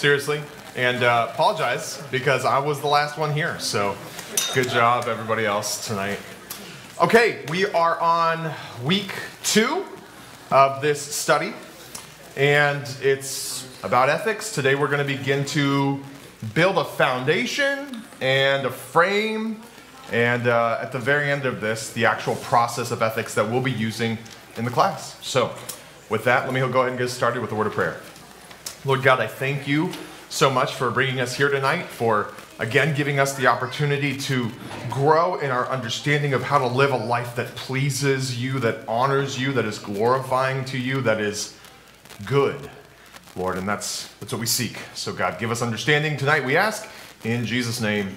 seriously. And uh, apologize because I was the last one here. So good job, everybody else, tonight. Okay, we are on week two of this study, and it's about ethics. Today we're going to begin to build a foundation and a frame, and uh, at the very end of this, the actual process of ethics that we'll be using in the class. So, with that, let me go ahead and get started with a word of prayer. Lord God, I thank you so much for bringing us here tonight, for again giving us the opportunity to grow in our understanding of how to live a life that pleases you, that honors you, that is glorifying to you, that is good, Lord. And that's, that's what we seek. So, God, give us understanding tonight, we ask. In Jesus' name,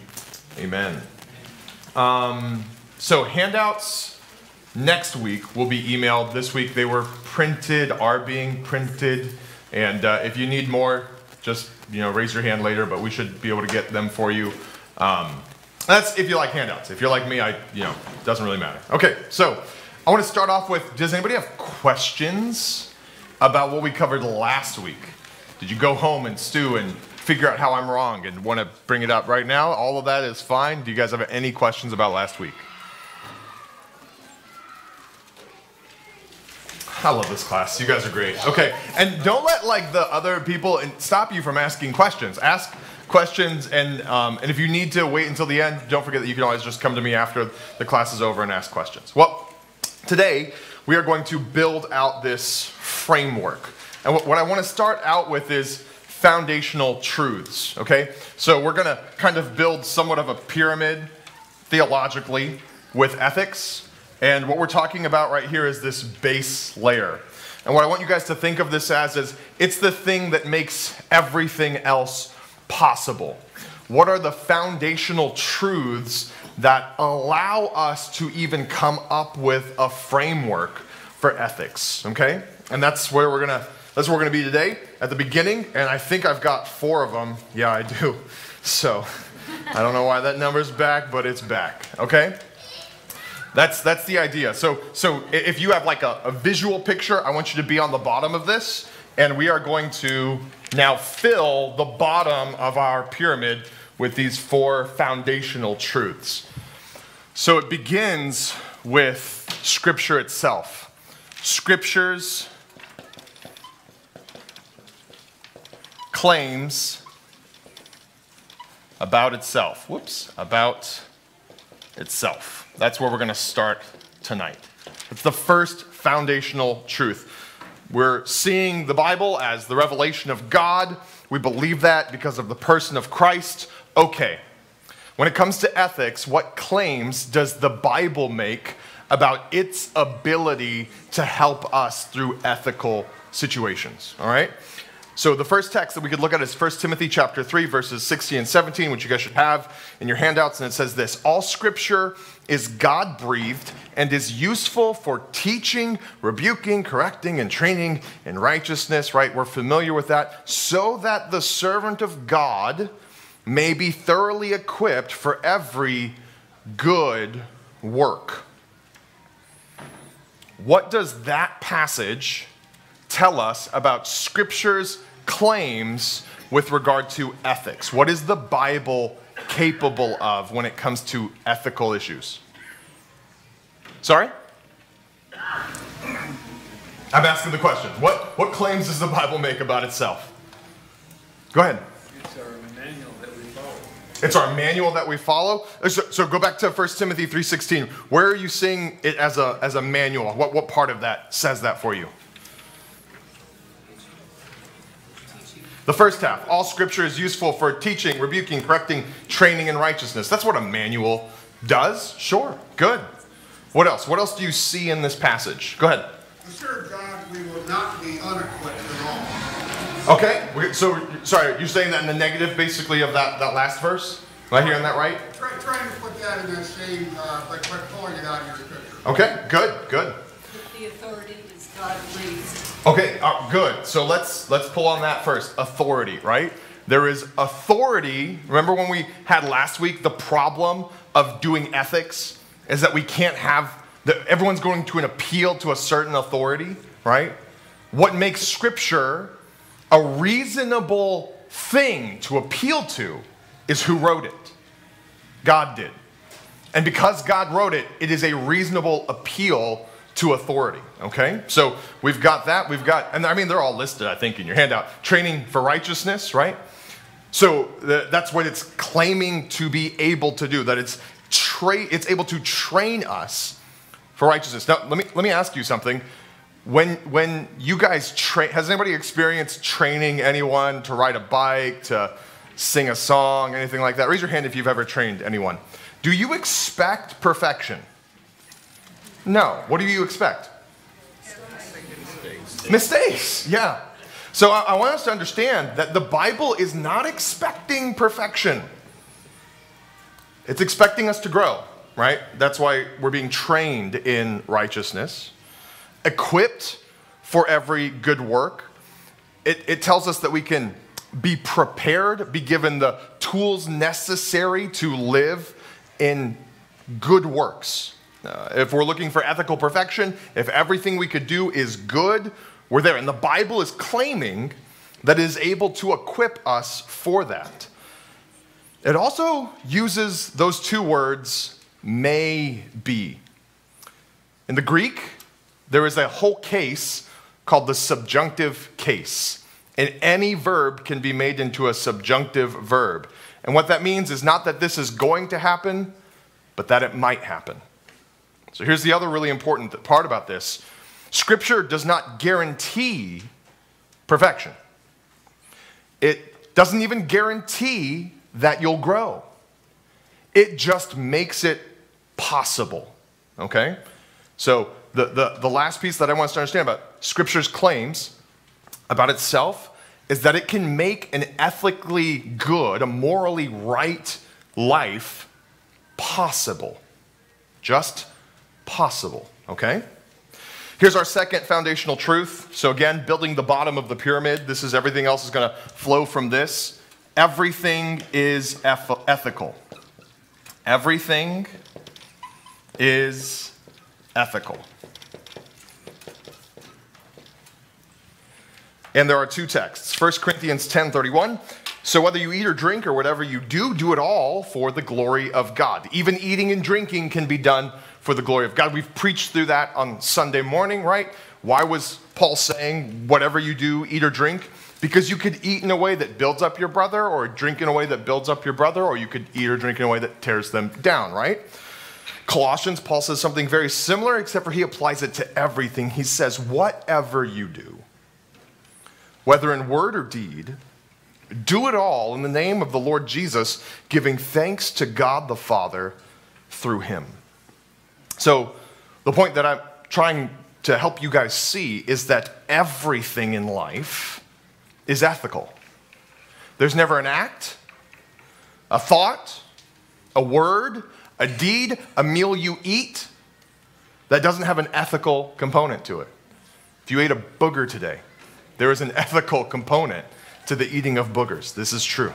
amen. Um, so, handouts next week will be emailed. This week they were printed, are being printed. And uh, if you need more, just you know raise your hand later. But we should be able to get them for you. Um, that's if you like handouts. If you're like me, I you know doesn't really matter. Okay, so I want to start off with: Does anybody have questions about what we covered last week? Did you go home and stew and figure out how I'm wrong and want to bring it up right now? All of that is fine. Do you guys have any questions about last week? I love this class. You guys are great. Okay, and don't let like the other people stop you from asking questions. Ask questions, and um, and if you need to wait until the end, don't forget that you can always just come to me after the class is over and ask questions. Well, today we are going to build out this framework, and what, what I want to start out with is foundational truths. Okay, so we're going to kind of build somewhat of a pyramid theologically with ethics and what we're talking about right here is this base layer. And what I want you guys to think of this as is it's the thing that makes everything else possible. What are the foundational truths that allow us to even come up with a framework for ethics? Okay? And that's where we're gonna that's where we're gonna be today at the beginning. And I think I've got four of them. Yeah, I do. So I don't know why that number's back, but it's back. Okay? That's, that's the idea. So, so if you have like a, a visual picture, I want you to be on the bottom of this, and we are going to now fill the bottom of our pyramid with these four foundational truths. So it begins with Scripture itself. Scripture's claims about itself. Whoops, about itself. That's where we're going to start tonight. It's the first foundational truth. We're seeing the Bible as the revelation of God. We believe that because of the person of Christ. Okay. When it comes to ethics, what claims does the Bible make about its ability to help us through ethical situations? All right? So the first text that we could look at is 1 Timothy chapter 3 verses 16 and 17, which you guys should have in your handouts and it says this, all scripture is God-breathed and is useful for teaching, rebuking, correcting and training in righteousness, right? We're familiar with that, so that the servant of God may be thoroughly equipped for every good work. What does that passage tell us about Scripture's claims with regard to ethics? What is the Bible capable of when it comes to ethical issues? Sorry? I'm asking the question. What, what claims does the Bible make about itself? Go ahead. It's our manual that we follow. It's our manual that we follow. Uh, so, so go back to 1 Timothy 3.16. Where are you seeing it as a, as a manual? What, what part of that says that for you? The first half, all scripture is useful for teaching, rebuking, correcting, training in righteousness. That's what a manual does. Sure, good. What else? What else do you see in this passage? Go ahead. Serve God, we will not be unequipped at all. Okay, so sorry, you're saying that in the negative basically of that, that last verse? Am I hearing that right? Try, trying to put that in the same, uh, by, by pulling it out of your scripture. Okay, good, good. The authority is God please. Okay, uh, good. So let's let's pull on that first. Authority, right? There is authority. Remember when we had last week the problem of doing ethics is that we can't have that everyone's going to an appeal to a certain authority, right? What makes scripture a reasonable thing to appeal to is who wrote it. God did. And because God wrote it, it is a reasonable appeal to authority. Okay? So we've got that. We've got, and I mean, they're all listed, I think, in your handout. Training for righteousness, right? So that's what it's claiming to be able to do, that it's, tra- it's able to train us for righteousness. Now, let me, let me ask you something. When, when you guys train, has anybody experienced training anyone to ride a bike, to sing a song, anything like that? Raise your hand if you've ever trained anyone. Do you expect perfection? No. What do you expect? Mistakes. Mistakes, yeah. So I, I want us to understand that the Bible is not expecting perfection. It's expecting us to grow, right? That's why we're being trained in righteousness, equipped for every good work. It, it tells us that we can be prepared, be given the tools necessary to live in good works. Uh, if we're looking for ethical perfection, if everything we could do is good, we're there. And the Bible is claiming that it is able to equip us for that. It also uses those two words, may be. In the Greek, there is a whole case called the subjunctive case. And any verb can be made into a subjunctive verb. And what that means is not that this is going to happen, but that it might happen. So here's the other really important part about this Scripture does not guarantee perfection, it doesn't even guarantee that you'll grow. It just makes it possible. Okay? So, the, the, the last piece that I want us to understand about Scripture's claims about itself is that it can make an ethically good, a morally right life possible. Just possible. Okay? Here's our second foundational truth. So, again, building the bottom of the pyramid. This is everything else is going to flow from this. Everything is ethical. Everything is ethical. And there are two texts. 1 Corinthians 10:31. So whether you eat or drink or whatever you do, do it all for the glory of God. Even eating and drinking can be done for the glory of God. We've preached through that on Sunday morning, right? Why was Paul saying, whatever you do, eat or drink? Because you could eat in a way that builds up your brother, or drink in a way that builds up your brother, or you could eat or drink in a way that tears them down, right? Colossians, Paul says something very similar, except for he applies it to everything. He says, whatever you do, whether in word or deed, do it all in the name of the Lord Jesus, giving thanks to God the Father through him. So, the point that I'm trying to help you guys see is that everything in life is ethical. There's never an act, a thought, a word, a deed, a meal you eat that doesn't have an ethical component to it. If you ate a booger today, there is an ethical component to the eating of boogers. This is true.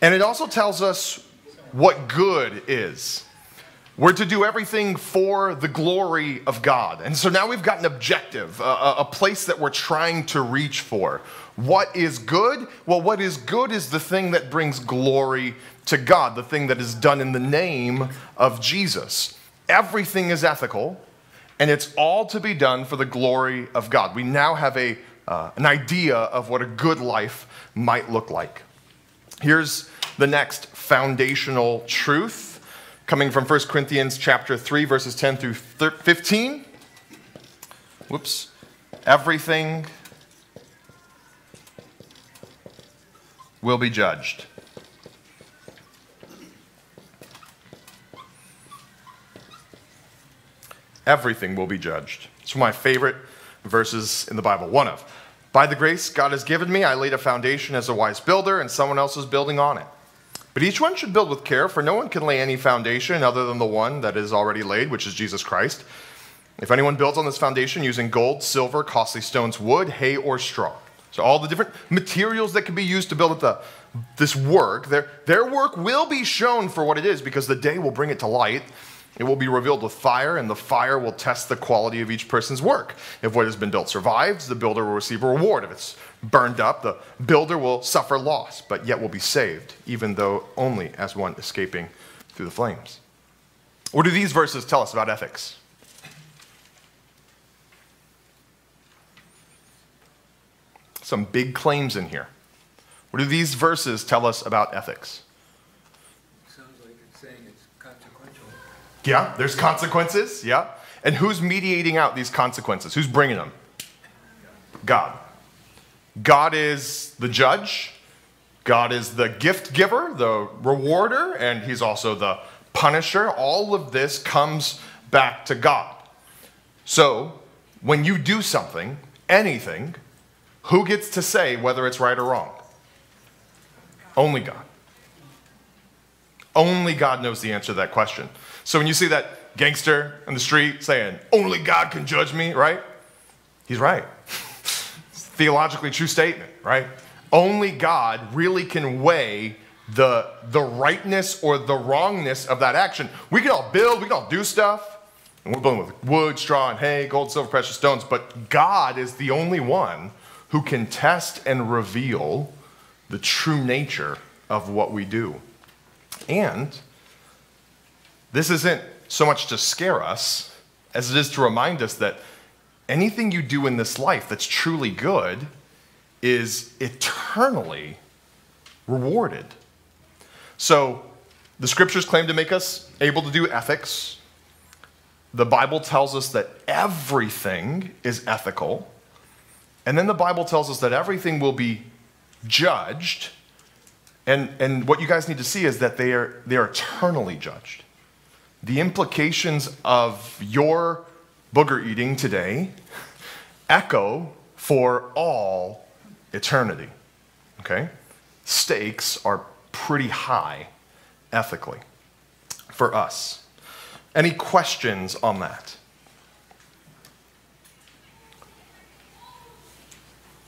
And it also tells us what good is. We're to do everything for the glory of God. And so now we've got an objective, a, a, place that we're trying to reach for. What is good? Well, what is good is the thing that brings glory to God, the thing that is done in the name of Jesus. Everything is ethical, and it's all to be done for the glory of God. We now have a, uh, an idea of what a good life might look like. Here's the next foundational truth coming from 1 Corinthians chapter 3 verses 10 through 15. Whoops. Everything will be judged. Everything will be judged. It's one of my favorite verses in the Bible. One of. By the grace God has given me, I laid a foundation as a wise builder, and someone else is building on it. But each one should build with care, for no one can lay any foundation other than the one that is already laid, which is Jesus Christ. If anyone builds on this foundation using gold, silver, costly stones, wood, hay, or straw, so all the different materials that can be used to build the, this work, their, their work will be shown for what it is because the day will bring it to light. It will be revealed with fire, and the fire will test the quality of each person's work. If what has been built survives, the builder will receive a reward. If it's burned up, the builder will suffer loss, but yet will be saved, even though only as one escaping through the flames. What do these verses tell us about ethics? Some big claims in here. What do these verses tell us about ethics? Sounds like it's saying it's consequential. Yeah, there's consequences. Yeah. And who's mediating out these consequences? Who's bringing them? God. God is the judge. God is the gift giver, the rewarder, and he's also the punisher. All of this comes back to God. So, when you do something, anything, who gets to say whether it's right or wrong? Only God. Only God knows the answer to that question. So when you see that gangster in the street saying, only God can judge me, right? He's right. Theologically true statement, right? Only God really can weigh the, the rightness or the wrongness of that action. We can all build, we can all do stuff, and we're building with wood, straw, and hay, gold, silver, precious stones, but God is the only one who can test and reveal the true nature of what we do. And this isn't so much to scare us as it is to remind us that anything you do in this life that's truly good is eternally rewarded. So, the scriptures claim to make us able to do ethics. The Bible tells us that everything is ethical. And then the Bible tells us that everything will be judged. And, and what you guys need to see is that they are, they are eternally judged. The implications of your booger eating today echo for all eternity. Okay? Stakes are pretty high ethically for us. Any questions on that?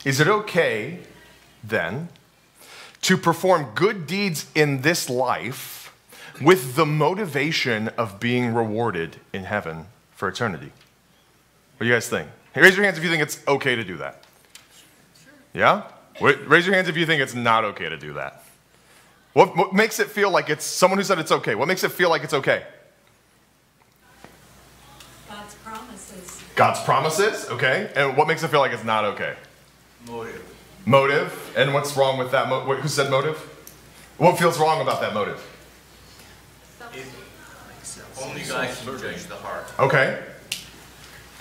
Is it okay then to perform good deeds in this life with the motivation of being rewarded in heaven for eternity? What do you guys think? Hey, raise your hands if you think it's okay to do that. Yeah? Wait, raise your hands if you think it's not okay to do that. What, what makes it feel like it's someone who said it's okay? What makes it feel like it's okay? God's promises. God's promises, okay? And what makes it feel like it's not okay? Motive. Motive. And what's wrong with that? Mo- who said motive? What feels wrong about that motive? Only God can judge the heart. Okay.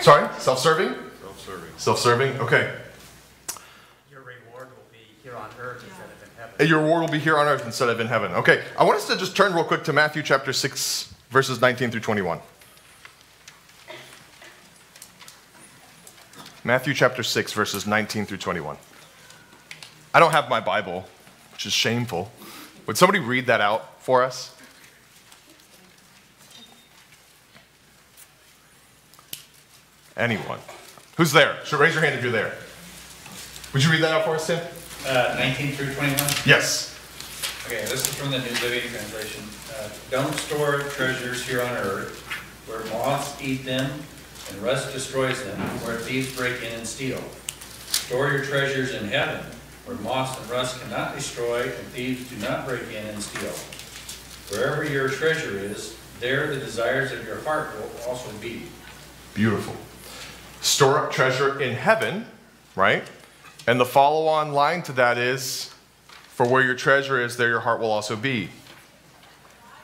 Sorry? Self serving? Self-serving. Self serving, okay. Your reward will be here on earth instead of in heaven. Your reward will be here on earth instead of in heaven. Okay. I want us to just turn real quick to Matthew chapter 6, verses 19 through 21. Matthew chapter 6, verses 19 through 21. I don't have my Bible, which is shameful. Would somebody read that out for us? Anyone? Who's there? So raise your hand if you're there. Would you read that out for us, Tim? Uh, 19 through 21? Yes. Okay, this is from the New Living Translation. Uh, Don't store treasures here on earth, where moths eat them and rust destroys them, where thieves break in and steal. Store your treasures in heaven, where moths and rust cannot destroy and thieves do not break in and steal. Wherever your treasure is, there the desires of your heart will also be. Beautiful. Store up treasure in heaven, right? And the follow on line to that is for where your treasure is, there your heart will also be.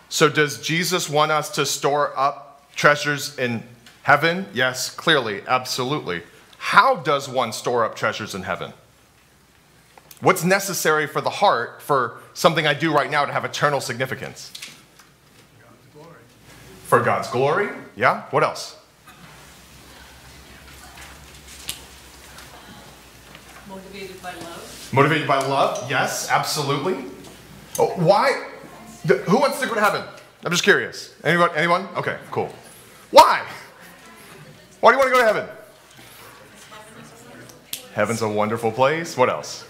So, does Jesus want us to store up treasures in heaven? Yes, clearly, absolutely. How does one store up treasures in heaven? What's necessary for the heart for something I do right now to have eternal significance? For God's glory? Yeah? What else? Motivated by love. Motivated by love? Yes, absolutely. Oh, why? th- Who wants to go to heaven? I'm just curious. Anyone? Anyone? Okay, cool. Why? Why do you want to go to heaven? Heaven's a wonderful place. What else?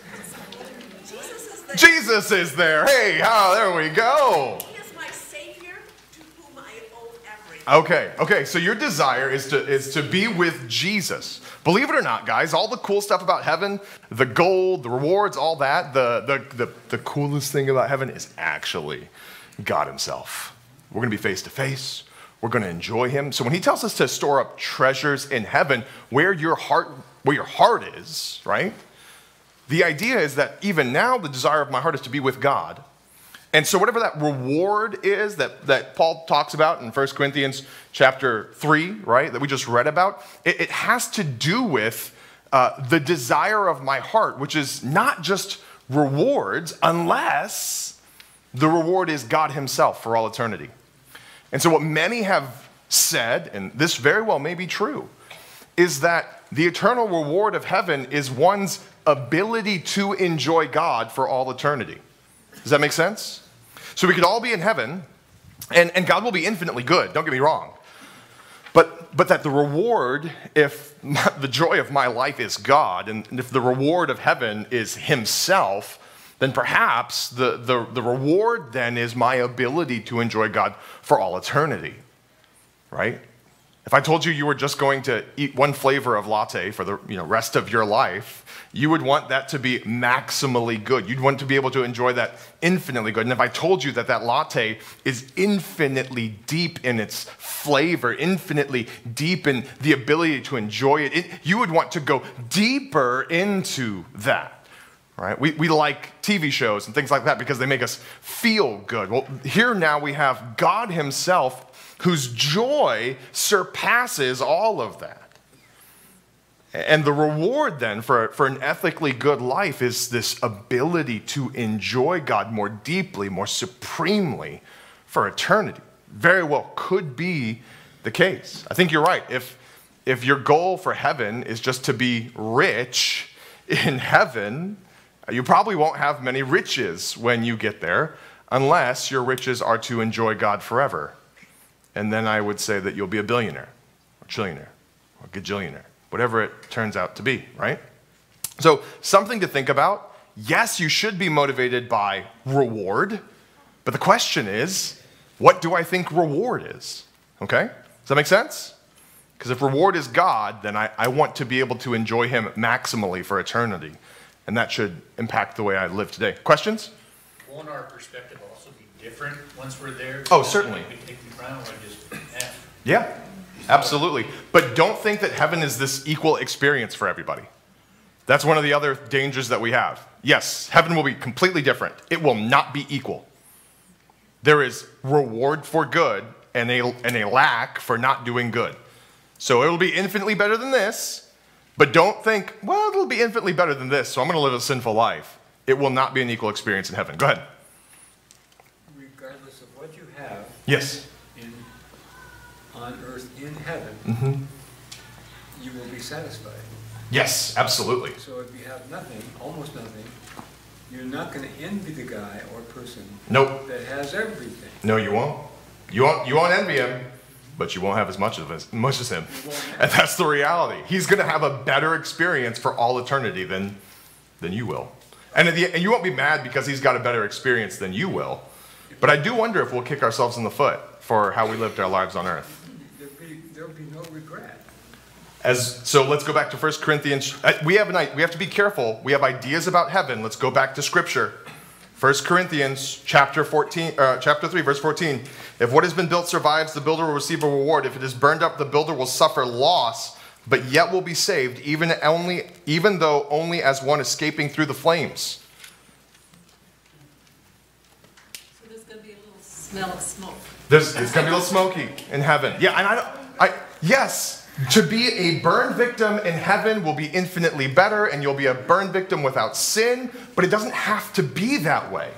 Jesus is there. Jesus is there. Hey, oh, there we go. He is my Savior to whom I owe everything. Okay, okay. So your desire is to is to be with Jesus. Believe it or not, guys, all the cool stuff about heaven, the gold, the rewards, all that, the the the, the coolest thing about heaven is actually God Himself. We're gonna be face to face. We're gonna enjoy Him. So when He tells us to store up treasures in heaven, where your heart where your heart is, right? The idea is that even now the desire of my heart is to be with God. And so whatever that reward is that, that Paul talks about in 1 Corinthians chapter 3, right, that we just read about, it, it has to do with uh, the desire of my heart, which is not just rewards unless the reward is God himself for all eternity. And so what many have said, and this very well may be true, is that the eternal reward of heaven is one's ability to enjoy God for all eternity. Does that make sense? So we could all be in heaven, and, and God will be infinitely good, don't get me wrong. But, but that the reward, if my, the joy of my life is God, and if the reward of heaven is Himself, then perhaps the, the, the reward then is my ability to enjoy God for all eternity, right? If I told you you were just going to eat one flavor of latte for the you know, rest of your life, you would want that to be maximally good. You'd want to be able to enjoy that infinitely good. And if I told you that that latte is infinitely deep in its flavor, infinitely deep in the ability to enjoy it, it you would want to go deeper into that. Right? We, we like TV shows and things like that because they make us feel good. Well, here now we have God Himself whose joy surpasses all of that. And the reward then for, for an ethically good life is this ability to enjoy God more deeply, more supremely for eternity. Very well could be the case. I think you're right. If, if your goal for heaven is just to be rich in heaven, you probably won't have many riches when you get there unless your riches are to enjoy God forever. And then I would say that you'll be a billionaire, or trillionaire, or gajillionaire whatever it turns out to be, right? So, something to think about. Yes, you should be motivated by reward, but the question is, what do I think reward is? Okay? Does that make sense? Because if reward is God, then I, I want to be able to enjoy Him maximally for eternity. And that should impact the way I live today. Questions? Won't our perspective also be different once we're there? Oh, certainly. We the crown, or just. Yeah. Absolutely. But don't think that heaven is this equal experience for everybody. That's one of the other dangers that we have. Yes, heaven will be completely different, it will not be equal. There is reward for good and a, and a lack for not doing good. So it'll be infinitely better than this, but don't think, well, it'll be infinitely better than this, so I'm going to live a sinful life. It will not be an equal experience in heaven. Go ahead. Regardless of what you have Yes. In, on earth in heaven, Mm-hmm. you will be satisfied. Yes, absolutely. So if you have nothing, almost nothing, you're not going to envy the guy or person Nope. that has everything. No, you won't. You won't. You won't envy him, but you won't have as much of as much as him, and that's the reality. He's going to have a better experience for all eternity than than you will, and, at the, and you won't be mad because he's got a better experience than you will. But I do wonder if we'll kick ourselves in the foot for how we lived our lives on earth. There'll be, no regret. As so, let's go back to 1 Corinthians. uh, We have an, we have to be careful. We have ideas about heaven. Let's go back to Scripture. 1 Corinthians chapter 14, uh, chapter 3, verse 14. If what has been built survives, the builder will receive a reward. If it is burned up, the builder will suffer loss, but yet will be saved, even only, even though only as one escaping through the flames. So there's gonna be a little smell of smoke. There's, it's gonna be a little smoky in heaven. Yeah, and I don't. I yes, to be a burn victim in heaven will be infinitely better, and you'll be a burn victim without sin. But it doesn't have to be that way.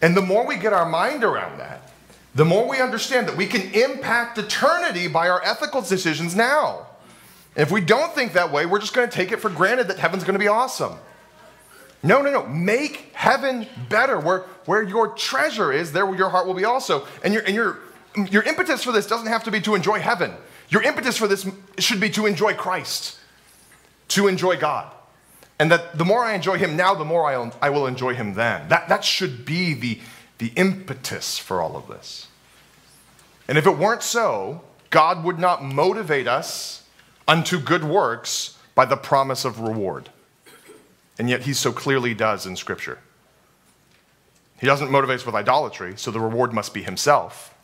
And the more we get our mind around that, the more we understand that we can impact eternity by our ethical decisions now. And if we don't think that way, we're just going to take it for granted that heaven's going to be awesome. No, no, no. Make heaven better. Where, where your treasure is, there your heart will be also. And, your, and your, your impetus for this doesn't have to be to enjoy heaven. Your impetus for this should be to enjoy Christ, to enjoy God. And that the more I enjoy Him now, the more I, I will enjoy Him then. That, that should be the, the impetus for all of this. And if it weren't so, God would not motivate us unto good works by the promise of reward. And yet he so clearly does in Scripture. He doesn't motivate us with idolatry, so the reward must be himself.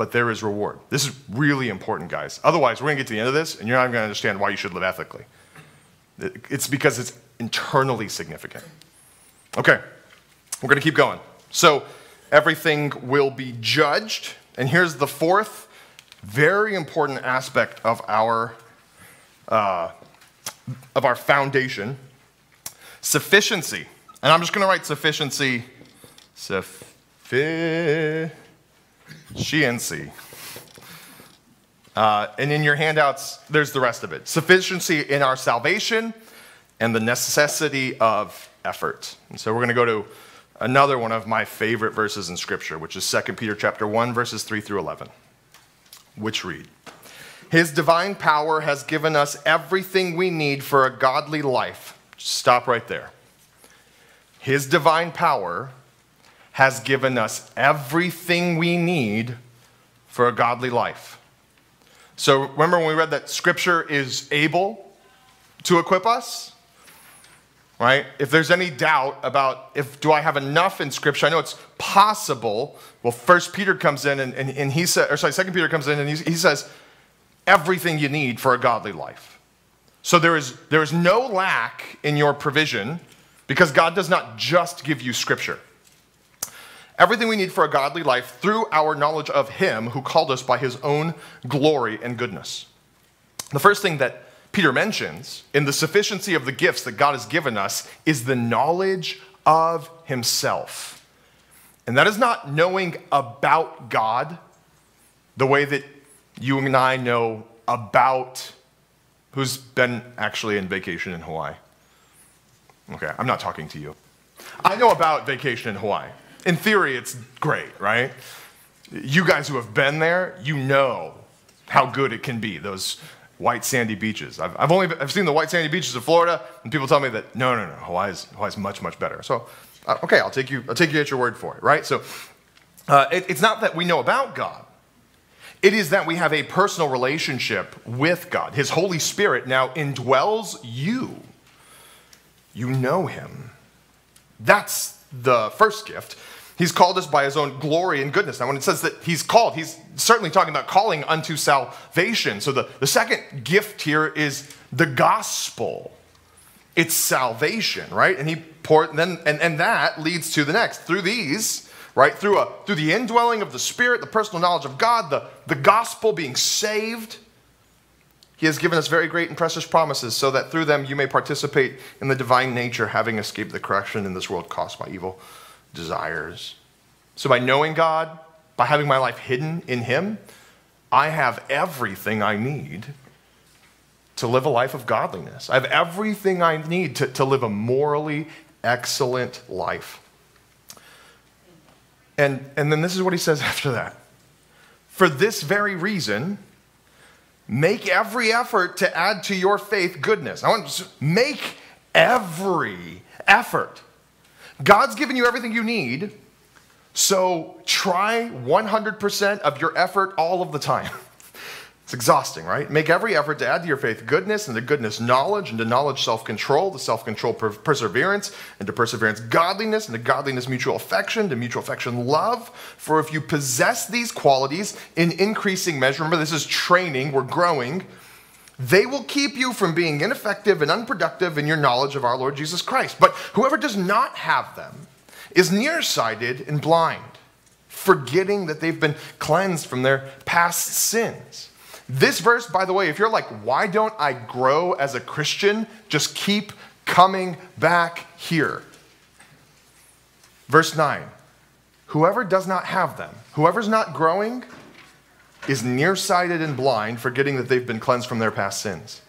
But there is reward. This is really important, guys. Otherwise, we're going to get to the end of this, and you're not going to understand why you should live ethically. It's because it's internally significant. Okay, we're going to keep going. So, everything will be judged. And here's the fourth very important aspect of our, uh, of our foundation sufficiency. And I'm just going to write sufficiency, sufficiency. Uh, and in your handouts, there's the rest of it sufficiency in our salvation and the necessity of effort. And so we're going to go to another one of my favorite verses in Scripture, which is 2 Peter chapter 1, verses 3 through 11, which read, His divine power has given us everything we need for a godly life. Stop right there. His divine power has given us everything we need for a godly life. So remember when we read that scripture is able to equip us? Right? If there's any doubt about if do I have enough in scripture, I know it's possible. Well, first Peter comes in and, and, and he says, or sorry, second Peter comes in and he, he says, everything you need for a godly life. So there is, there is no lack in your provision because God does not just give you scripture. Everything we need for a godly life through our knowledge of Him who called us by His own glory and goodness. The first thing that Peter mentions in the sufficiency of the gifts that God has given us is the knowledge of Himself. And that is not knowing about God the way that you and I know about who's been actually in vacation in Hawaii. Okay, I'm not talking to you. I know about vacation in Hawaii. In theory, it's great, right? You guys who have been there, you know how good it can be, those white sandy beaches. I've, I've only I've seen the white sandy beaches of Florida, and people tell me that no, no, no, Hawaii's, Hawaii's much, much better. So, uh, okay, I'll take, you, I'll take you at your word for it, right? So, uh, it, it's not that we know about God. It is that we have a personal relationship with God. His Holy Spirit now indwells you you know him. That's the first gift. He's called us by his own glory and goodness. Now, when it says that he's called, he's certainly talking about calling unto salvation. So, the, the second gift here is the gospel. It's salvation, right? And he poured, then, and, and that leads to the next. Through these, right? Through, a, through the indwelling of the Spirit, the personal knowledge of God, the, the gospel being saved, he has given us very great and precious promises so that through them you may participate in the divine nature, having escaped the corruption in this world caused by evil desires. So, by knowing God, by having my life hidden in Him, I have everything I need to live a life of godliness. I have everything I need to, to live a morally excellent life. And, and then this is what he says after that. For this very reason, Make every effort to add to your faith goodness. I want to make every effort. God's given you everything you need, so try 100% of your effort all of the time. It's exhausting, right? Make every effort to add to your faith goodness, and to goodness knowledge, and to knowledge self control, to self control per- perseverance, and to perseverance godliness, and to godliness mutual affection, to mutual affection love. For if you possess these qualities in increasing measure, remember this is training, we're growing, they will keep you from being ineffective and unproductive in your knowledge of our Lord Jesus Christ. But whoever does not have them is nearsighted and blind, forgetting that they've been cleansed from their past sins. This verse, by the way, if you're like, why don't I grow as a Christian? Just keep coming back here. Verse 9 Whoever does not have them, whoever's not growing, is nearsighted and blind, forgetting that they've been cleansed from their past sins.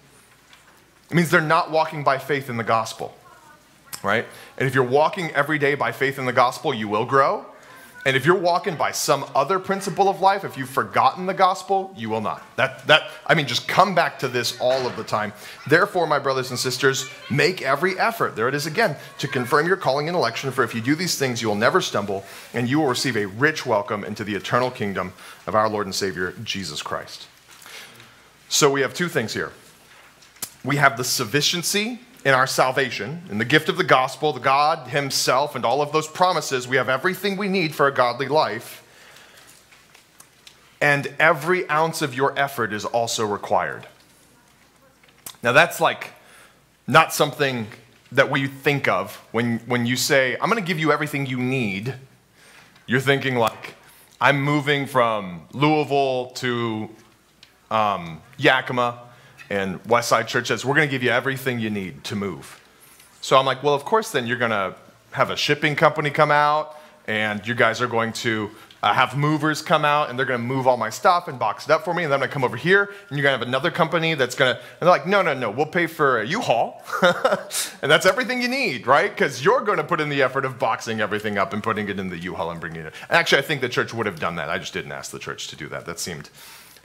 It means they're not walking by faith in the gospel, right? And if you're walking every day by faith in the gospel, you will grow. And if you're walking by some other principle of life, if you've forgotten the gospel, you will not. That that I mean just come back to this all of the time. Therefore, my brothers and sisters, make every effort. There it is again, to confirm your calling and election, for if you do these things, you will never stumble, and you will receive a rich welcome into the eternal kingdom of our Lord and Savior Jesus Christ. So we have two things here. We have the sufficiency in our salvation, in the gift of the gospel, the God Himself, and all of those promises. We have everything we need for a godly life. And every ounce of your effort is also required. Now, that's like not something that we think of when, when you say, I'm going to give you everything you need. You're thinking, like, I'm moving from Louisville to um, Yakima and Westside Church says, We're going to give you everything you need to move. So I'm like, Well, of course, then you're going to have a shipping company come out, and you guys are going to uh, have movers come out, and they're going to move all my stuff and box it up for me, and then I'm going to come over here, and you're going to have another company that's going to, and they're like, No, no, no, we'll pay for a U-Haul, and that's everything you need, right? Because you're going to put in the effort of boxing everything up and putting it in the U-Haul and bringing it. Actually, I think the church would have done that. I just didn't ask the church to do that. That seemed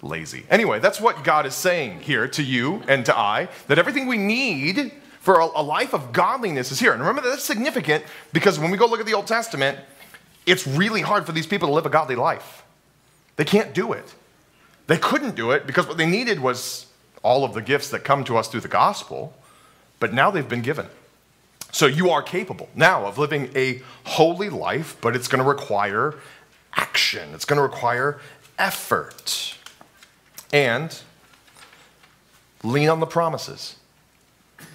lazy. Anyway, that's what God is saying here to you and to I that everything we need for a, life of godliness is here. And remember, that's significant because when we go look at the Old Testament, it's really hard for these people to live a godly life. They can't do it. They couldn't do it because what they needed was all of the gifts that come to us through the gospel, but now they've been given. So you are capable now of living a holy life, but it's going to require action, it's going to require effort and lean on the promises.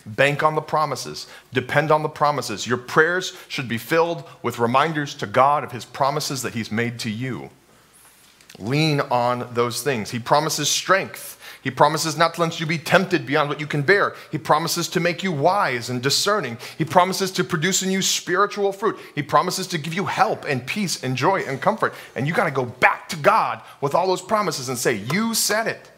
Bank on the promises. Depend on the promises. Your prayers should be filled with reminders to God of His promises that He's made to you. Lean on those things. He promises strength. He promises not to let you be tempted beyond what you can bear. He promises to make you wise and discerning. He promises to produce in you spiritual fruit. He promises to give you help and peace and joy and comfort. And you got to go back to God with all those promises and say, You said it.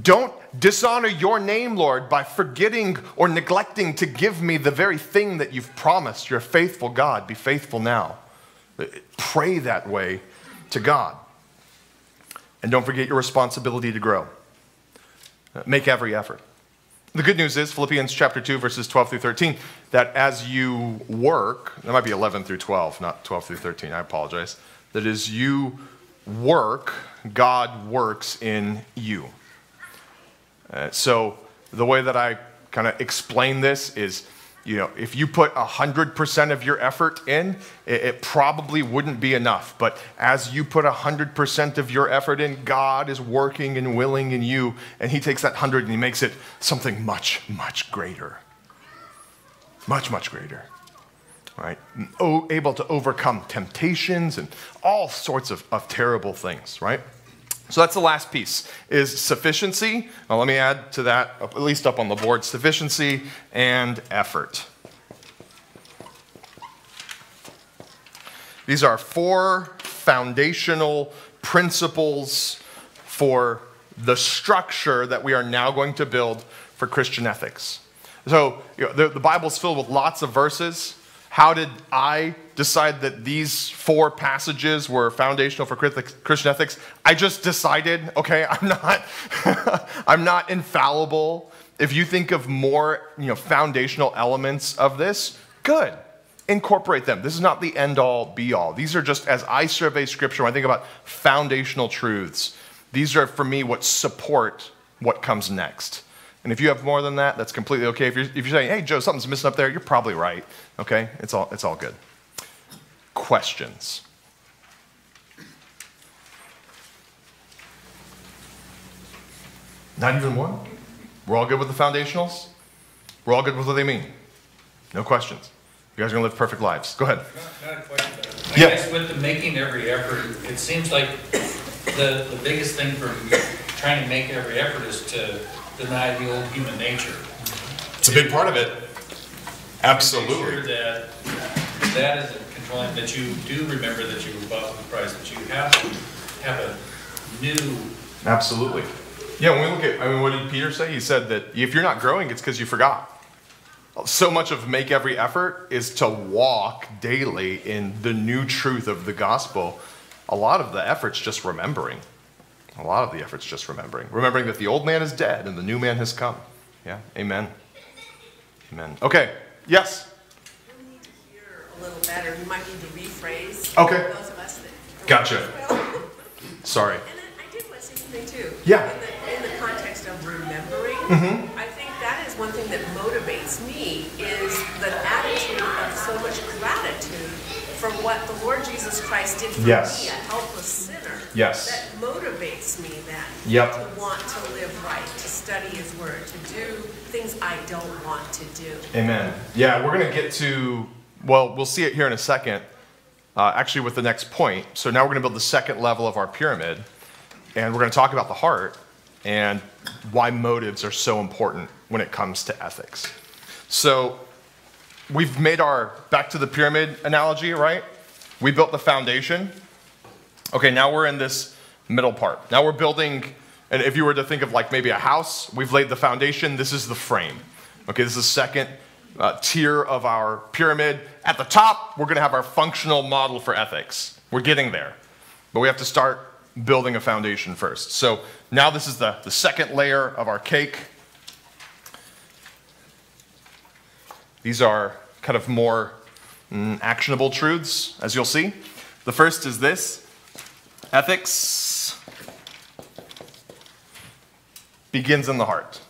Don't dishonor your name, Lord, by forgetting or neglecting to give me the very thing that you've promised. You're a faithful God. Be faithful now. Pray that way to God. And don't forget your responsibility to grow. Make every effort. The good news is, Philippians chapter 2, verses 12 through 13, that as you work, that might be 11 through 12, not 12 through 13, I apologize. That as you work, God works in you. Uh, so the way that I kind of explain this is you know, if you put 100% of your effort in, it, it, probably wouldn't be enough. But as you put 100% of your effort in, God is working and willing in you, and He takes that 100 and He makes it something much, much greater. Much, much greater. Right? O- oh, able to overcome temptations and all sorts of, of terrible things, right? So that's the last piece is sufficiency. Now let me add to that, at least up on the board, sufficiency and effort. These are four foundational principles for the structure that we are now going to build for Christian ethics. So you know, the, the Bible is filled with lots of verses. How did I decide that these four passages were foundational for Christian ethics? I just decided, okay, I'm not I'm not infallible. If you think of more, you know, foundational elements of this, good. Incorporate them. This is not the end all be all. These are just as I survey scripture when I think about foundational truths. These are for me what support what comes next. And if you have more than that, that's completely okay. If you're, if you're saying, hey, Joe, something's missing up there, you're probably right. Okay? It's all, it's all good. Questions? Not even one? We're all good with the foundationals? We're all good with what they mean? No questions. You guys are going to live perfect lives. Go ahead. Not, not question, I Yeah. guess with the making every effort, it seems like the, the biggest thing for trying to make every effort is to deny the old human nature. It's a big part of it. Make sure that that is a controlling, that you do remember that you were bought with a price, that you have, to have a new, Absolutely. Yeah, when we look at, I mean, what did Peter say? He said that if you're not growing, it's because you forgot. so much of make every effort is to walk daily in the new truth of the gospel. A lot of the effort's just remembering. A lot of the effort's just remembering. Remembering that the old man is dead and the new man has come. Yeah, amen. Amen. Okay, yes? You'll need to hear a little better. You might need to rephrase. Okay. Those of us that. Gotcha. Well, Sorry. And then I did want to say something too. Yeah. In the, in the context of remembering, Mm-hmm. I think that is one thing that motivates me is the attitude of so much gratitude for what the Lord Jesus Christ did for Yes. me, a helpless sinner. Yes. That motivates me then. Yep. To want to live right, to study His Word, to do things I don't want to do. Amen. Yeah, we're going to get to, well, we'll see it here in a second, uh, actually, with the next point. So now we're going to build the second level of our pyramid, and we're going to talk about the heart and why motives are so important when it comes to ethics. So we've made our back to the pyramid analogy, right? We built the foundation. Okay, now we're in this middle part. Now we're building, and if you were to think of like maybe a house, we've laid the foundation, this is the frame. Okay, this is the second uh, tier of our pyramid. At the top, we're gonna have our functional model for ethics. We're getting there, but we have to start building a foundation first. So now this is the, the second layer of our cake. These are kind of more mm, actionable truths, as you'll see. The first is this ethics begins in the heart.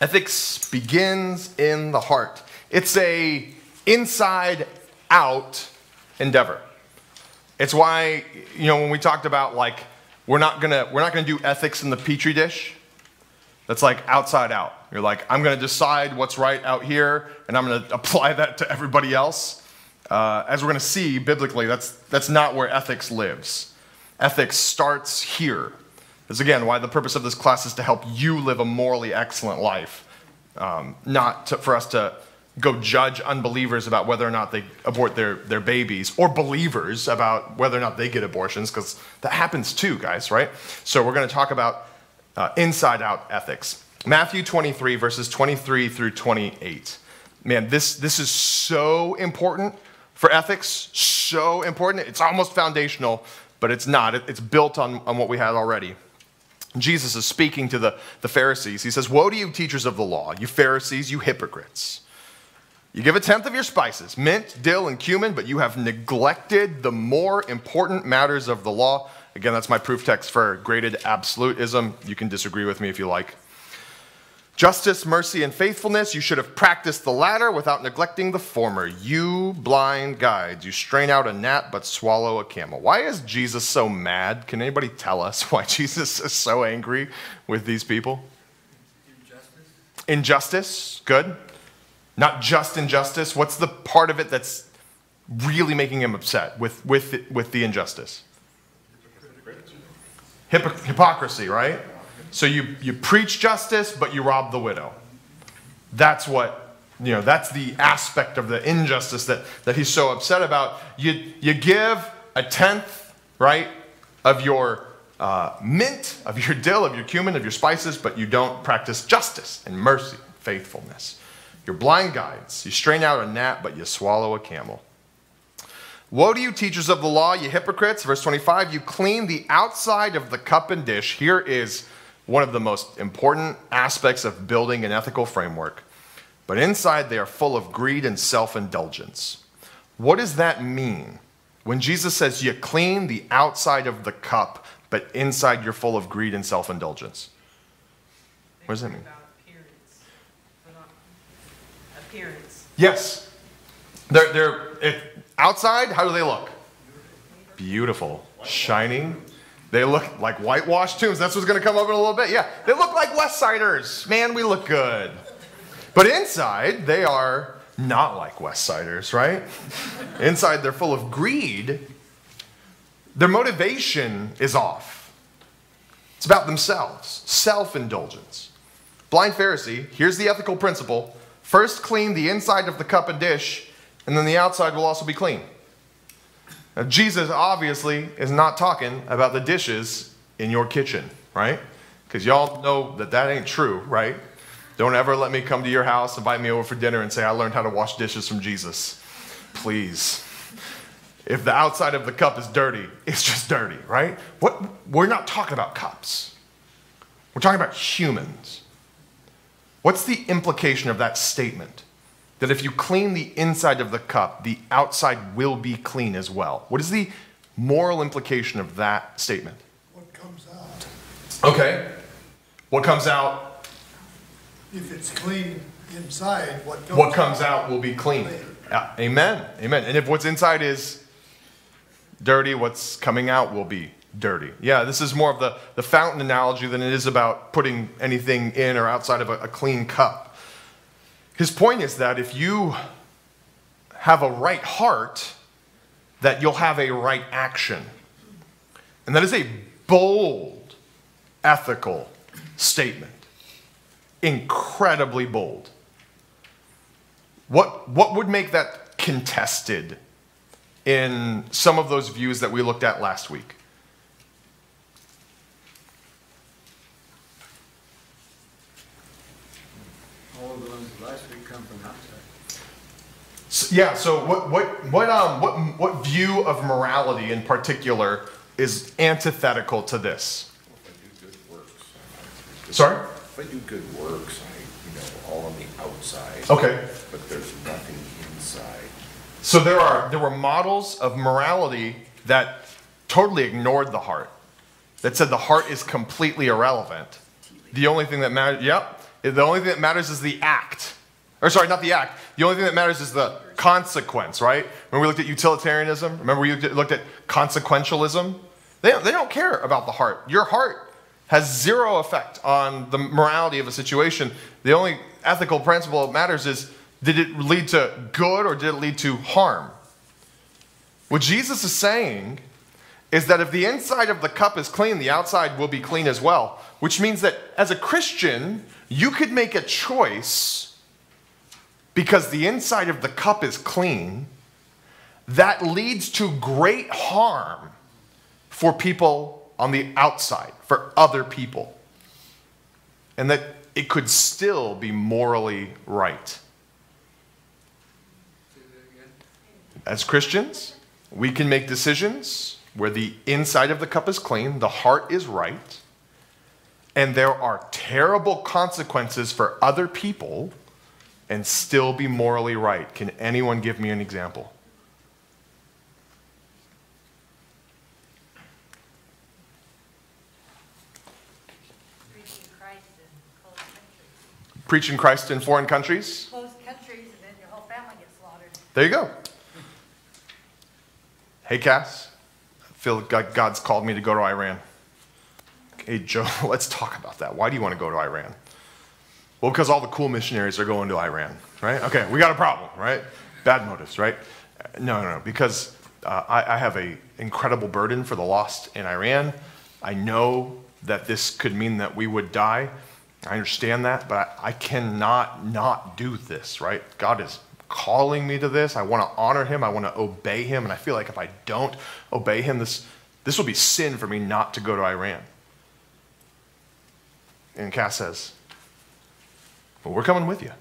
Ethics begins in the heart. It's a inside out endeavor. It's why, you know, when we talked about like we're not gonna we're not gonna do ethics in the petri dish. That's like outside out. You're like, I'm gonna decide what's right out here, and I'm gonna apply that to everybody else. Uh, as we're gonna see biblically, that's that's not where ethics lives. Ethics starts here. That's again why the purpose of this class is to help you live a morally excellent life, um, not to, for us to go judge unbelievers about whether or not they abort their, their babies or believers about whether or not they get abortions, because that happens too, guys, right? So we're going to talk about uh, inside out ethics. Matthew 23, verses 23 through 28. Man, this, this is so important for ethics, so important. It's almost foundational, but it's not. It's built on, on what we had already. Jesus is speaking to the, the Pharisees. He says, Woe to you, teachers of the law, you Pharisees, you hypocrites! You give a tenth of your spices, mint, dill, and cumin, but you have neglected the more important matters of the law. Again, that's my proof text for graded absolutism. You can disagree with me if you like. Justice, mercy, and faithfulness, you should have practiced the latter without neglecting the former. You blind guides, you strain out a gnat but swallow a camel. Why is Jesus so mad? Can anybody tell us why Jesus is so angry with these people? Injustice? Injustice, good. Not just injustice. What's the part of it that's really making him upset with, with, with the injustice? Hypo- hypocrisy, right? So you, you preach justice, but you rob the widow. That's what, you know, that's the aspect of the injustice that, that he's so upset about. You, you give a tenth, right, of your uh, mint, of your dill, of your cumin, of your spices, but you don't practice justice and mercy, faithfulness. You're blind guides. You strain out a gnat, but you swallow a camel. Woe to you, teachers of the law, you hypocrites. Verse 25, you clean the outside of the cup and dish. Here is one of the most important aspects of building an ethical framework. But inside, they are full of greed and self indulgence. What does that mean? When Jesus says you clean the outside of the cup, but inside you're full of greed and self indulgence. What does that mean? About appearance, appearance. Yes. They're, they're if, outside, how do they look? Beautiful. Shining. They look like whitewashed tombs. That's what's going to come up in a little bit. Yeah. They look like West Siders. Man, we look good. But inside, they are not like West Siders, right? inside, they're full of greed. Their motivation is off. It's about themselves, self indulgence. Blind Pharisee, here's the ethical principle first clean the inside of the cup and dish, and then the outside will also be clean. Jesus obviously is not talking about the dishes in your kitchen, right? Because y'all know that that ain't true, right? Don't ever let me come to your house, invite me over for dinner, and say, I learned how to wash dishes from Jesus. Please. If the outside of the cup is dirty, it's just dirty, right? What, we're not talking about cups. We're talking about humans. What's the implication of that statement? That if you clean the inside of the cup, the outside will be clean as well. What is the moral implication of that statement? What comes out? Okay. What comes out If it's clean inside, what out? what comes out will be clean. Amen. Amen. And if what's inside is dirty, what's coming out will be dirty. Yeah, this is more of the, the fountain analogy than it is about putting anything in or outside of a, a clean cup. His point is that if you have a right heart, that you'll have a right action. And that is a bold, ethical statement. Incredibly bold. What, what would make that contested in some of those views that we looked at last week? All the ones last week come from outside. S- yeah, so what, what, what, um, what, what view of morality in particular is antithetical to this? If I do good works, Sorry? if I do good works, I, you know, all on the outside. Okay. But there's nothing inside. So there are there were models of morality that totally ignored the heart. That said the heart is completely irrelevant. The only thing that matters, yep, the only thing that matters is the act. Or sorry, not the act. The only thing that matters is the consequence, right? When we looked at utilitarianism, remember we looked at, consequentialism? They don't, they don't care about the heart. Your heart has zero effect on the morality of a situation. The only ethical principle that matters is did it lead to good or did it lead to harm? What Jesus is saying is that if the inside of the cup is clean, the outside will be clean as well. Which means that as a Christian, you could make a choice because the inside of the cup is clean that leads to great harm for people on the outside, for other people. And that it could still be morally right. As Christians, we can make decisions where the inside of the cup is clean, the heart is right, and there are terrible consequences for other people and still be morally right. Can anyone give me an example? preaching Christ in closed countries. Preaching Christ in foreign countries? Closed countries, and then your whole family gets slaughtered. There you go. Hey, Cass. I feel like God's called me to go to Iran. Hey, Joe, let's talk about that. Why do you want to go to Iran? Well, because all the cool missionaries are going to Iran, right? Okay, we got a problem, right? Bad motives, right? No, no, no. Because uh, I, I have an incredible burden for the lost in Iran. I know that this could mean that we would die. I understand that, but I, I cannot not do this, right? God is calling me to this. I want to honor him. I want to obey him. And I feel like if I don't obey him, this, this will be sin for me not to go to Iran. And Cass says, Well, we're coming with you.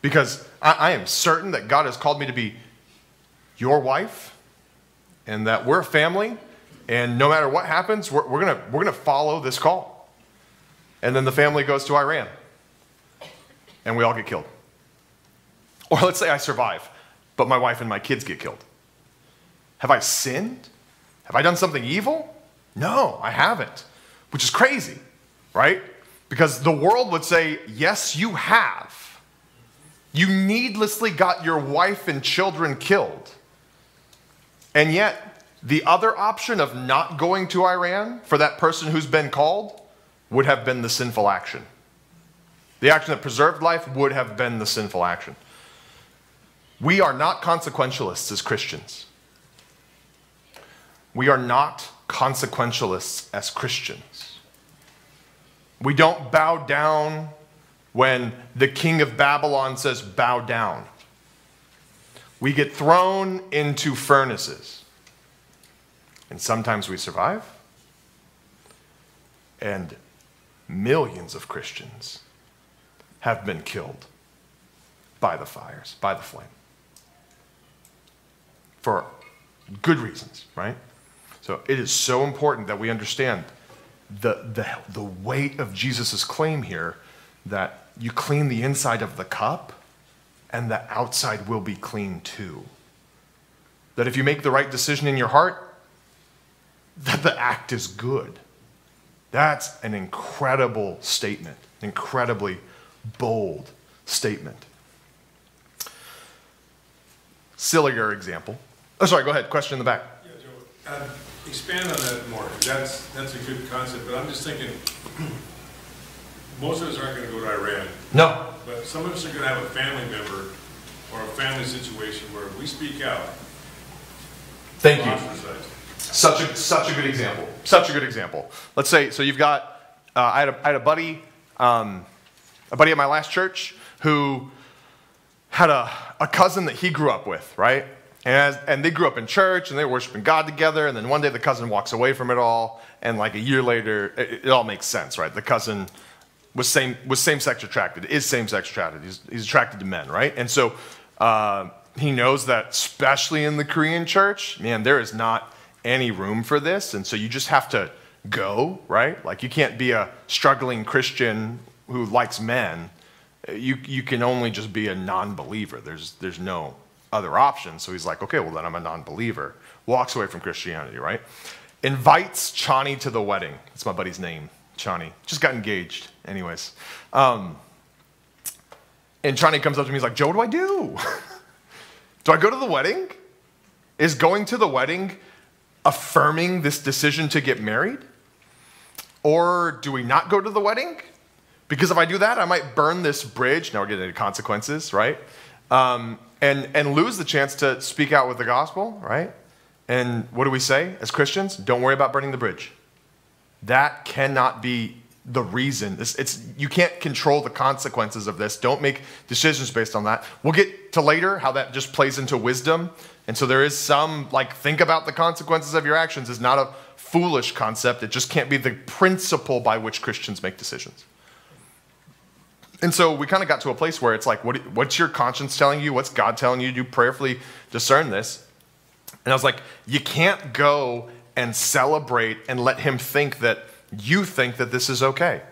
Because I, I am certain that God has called me to be your wife and that we're a family. And no matter what happens, we're, we're going we're going to follow this call. And then the family goes to Iran. And we all get killed. Or let's say I survive, but my wife and my kids get killed. Have I sinned? Have I done something evil? No, I haven't, which is crazy, right? Because the world would say, yes, you have. You needlessly got your wife and children killed. And yet, the other option of not going to Iran for that person who's been called would have been the sinful action. The action that preserved life would have been the sinful action. We are not consequentialists as Christians. We are not consequentialists as Christians. We don't bow down when the king of Babylon says, bow down. We get thrown into furnaces. And sometimes we survive. And millions of Christians have been killed by the fires, by the flame. For good reasons, right? So it is so important that we understand the, the, the weight of Jesus' claim here that you clean the inside of the cup and the outside will be clean too. That if you make the right decision in your heart, that the act is good. That's an incredible statement, incredibly bold statement. Sillier example. Oh, sorry, go ahead. Question in the back. Yeah, Joe, uh, expand on that more, that's, that's a good concept, but I'm just thinking, most of us aren't gonna go to Iran, No. but some of us are gonna have a family member or a family situation where we speak out, Thank you. Such a such a good example. Such a good example. Let's say so. You've got uh, I, had a, I had a buddy, um, a buddy at my last church who had a, a cousin that he grew up with, right? And, and they grew up in church and they were worshiping God together. And then one day the cousin walks away from it all, and like a year later, it, it all makes sense, right? The cousin was same was same sex attracted, is same sex attracted. He's, he's attracted to men, right? And so uh, he knows that, especially in the Korean church, man, there is not any room for this, and so you just have to go, right? Like you can't be a struggling Christian who likes men. You you can only just be a non-believer. There's there's no other options. So he's like, okay, well then I'm a non-believer. Walks away from Christianity, right? Invites Chani to the wedding. That's my buddy's name, Chani. Just got engaged, anyways. Um, and Chani comes up to me. He's like, Joe, what do I do? do I go to the wedding? Is going to the wedding affirming this decision to get married? Or do we not go to the wedding? Because if I do that, I might burn this bridge. Now we're getting into consequences, right? Um, and, and lose the chance to speak out with the gospel, right? And what do we say as Christians? Don't worry about burning the bridge. That cannot be the reason. It's, it's, you can't control the consequences of this. Don't make decisions based on that. We'll get to later how that just plays into wisdom. And so there is some, like, think about the consequences of your actions is not a foolish concept. It just can't be the principle by which Christians make decisions. And so we kind of got to a place where it's like, what, what's your conscience telling you? What's God telling you to prayerfully discern this? And I was like, you can't go and celebrate and let him think that you think that this is okay.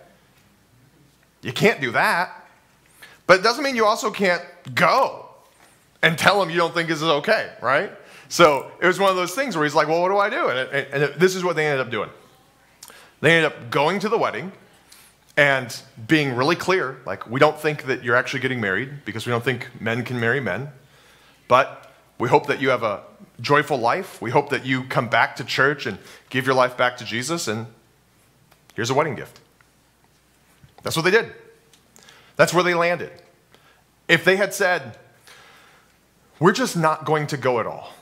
You can't do that. But it doesn't mean you also can't go and tell him you don't think this is okay, right? So it was one of those things where he's like, well, what do I do? And, it, and this is what they ended up doing. They ended up going to the wedding and being really clear like, we don't think that you're actually getting married because we don't think men can marry men. But we hope that you have a joyful life. We hope that you come back to church and give your life back to Jesus. And here's a wedding gift. That's what they did. That's where they landed. If they had said, we're just not going to go at all,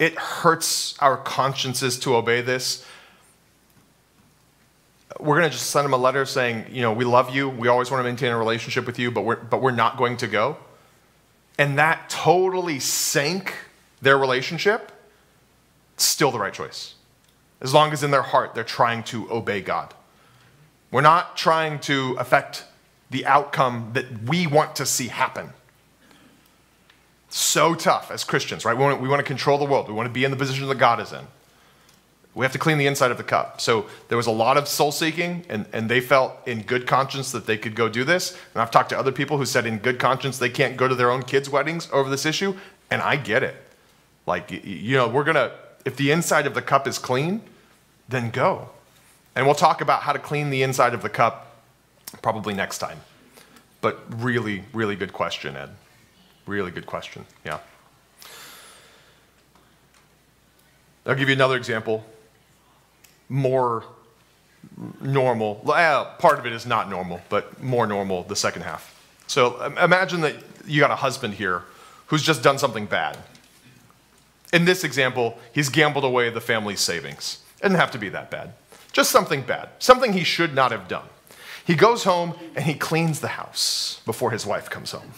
it hurts our consciences to obey this. We're going to just send them a letter saying, you know, we love you. We always want to maintain a relationship with you, but we're, but we're not going to go. And that totally sank their relationship. Still the right choice. As long as in their heart they're trying to obey God. We're not trying to affect the outcome that we want to see happen. So tough as Christians, right? We want, to, we want to control the world. We want to be in the position that God is in. We have to clean the inside of the cup. So there was a lot of soul seeking, and, and they felt in good conscience that they could go do this. And I've talked to other people who said in good conscience they can't go to their own kids' weddings over this issue, and I get it. Like, you know, we're going to, if the inside of the cup is clean, then go. And we'll talk about how to clean the inside of the cup probably next time. But really, really good question, Ed. Really good question. Yeah. I'll give you another example. More normal. Uh, part of it is not normal, but more normal the second half. So imagine that you got a husband here who's just done something bad. In this example, he's gambled away the family's savings. It didn't have to be that bad. Just something bad, something he should not have done. He goes home and he cleans the house before his wife comes home.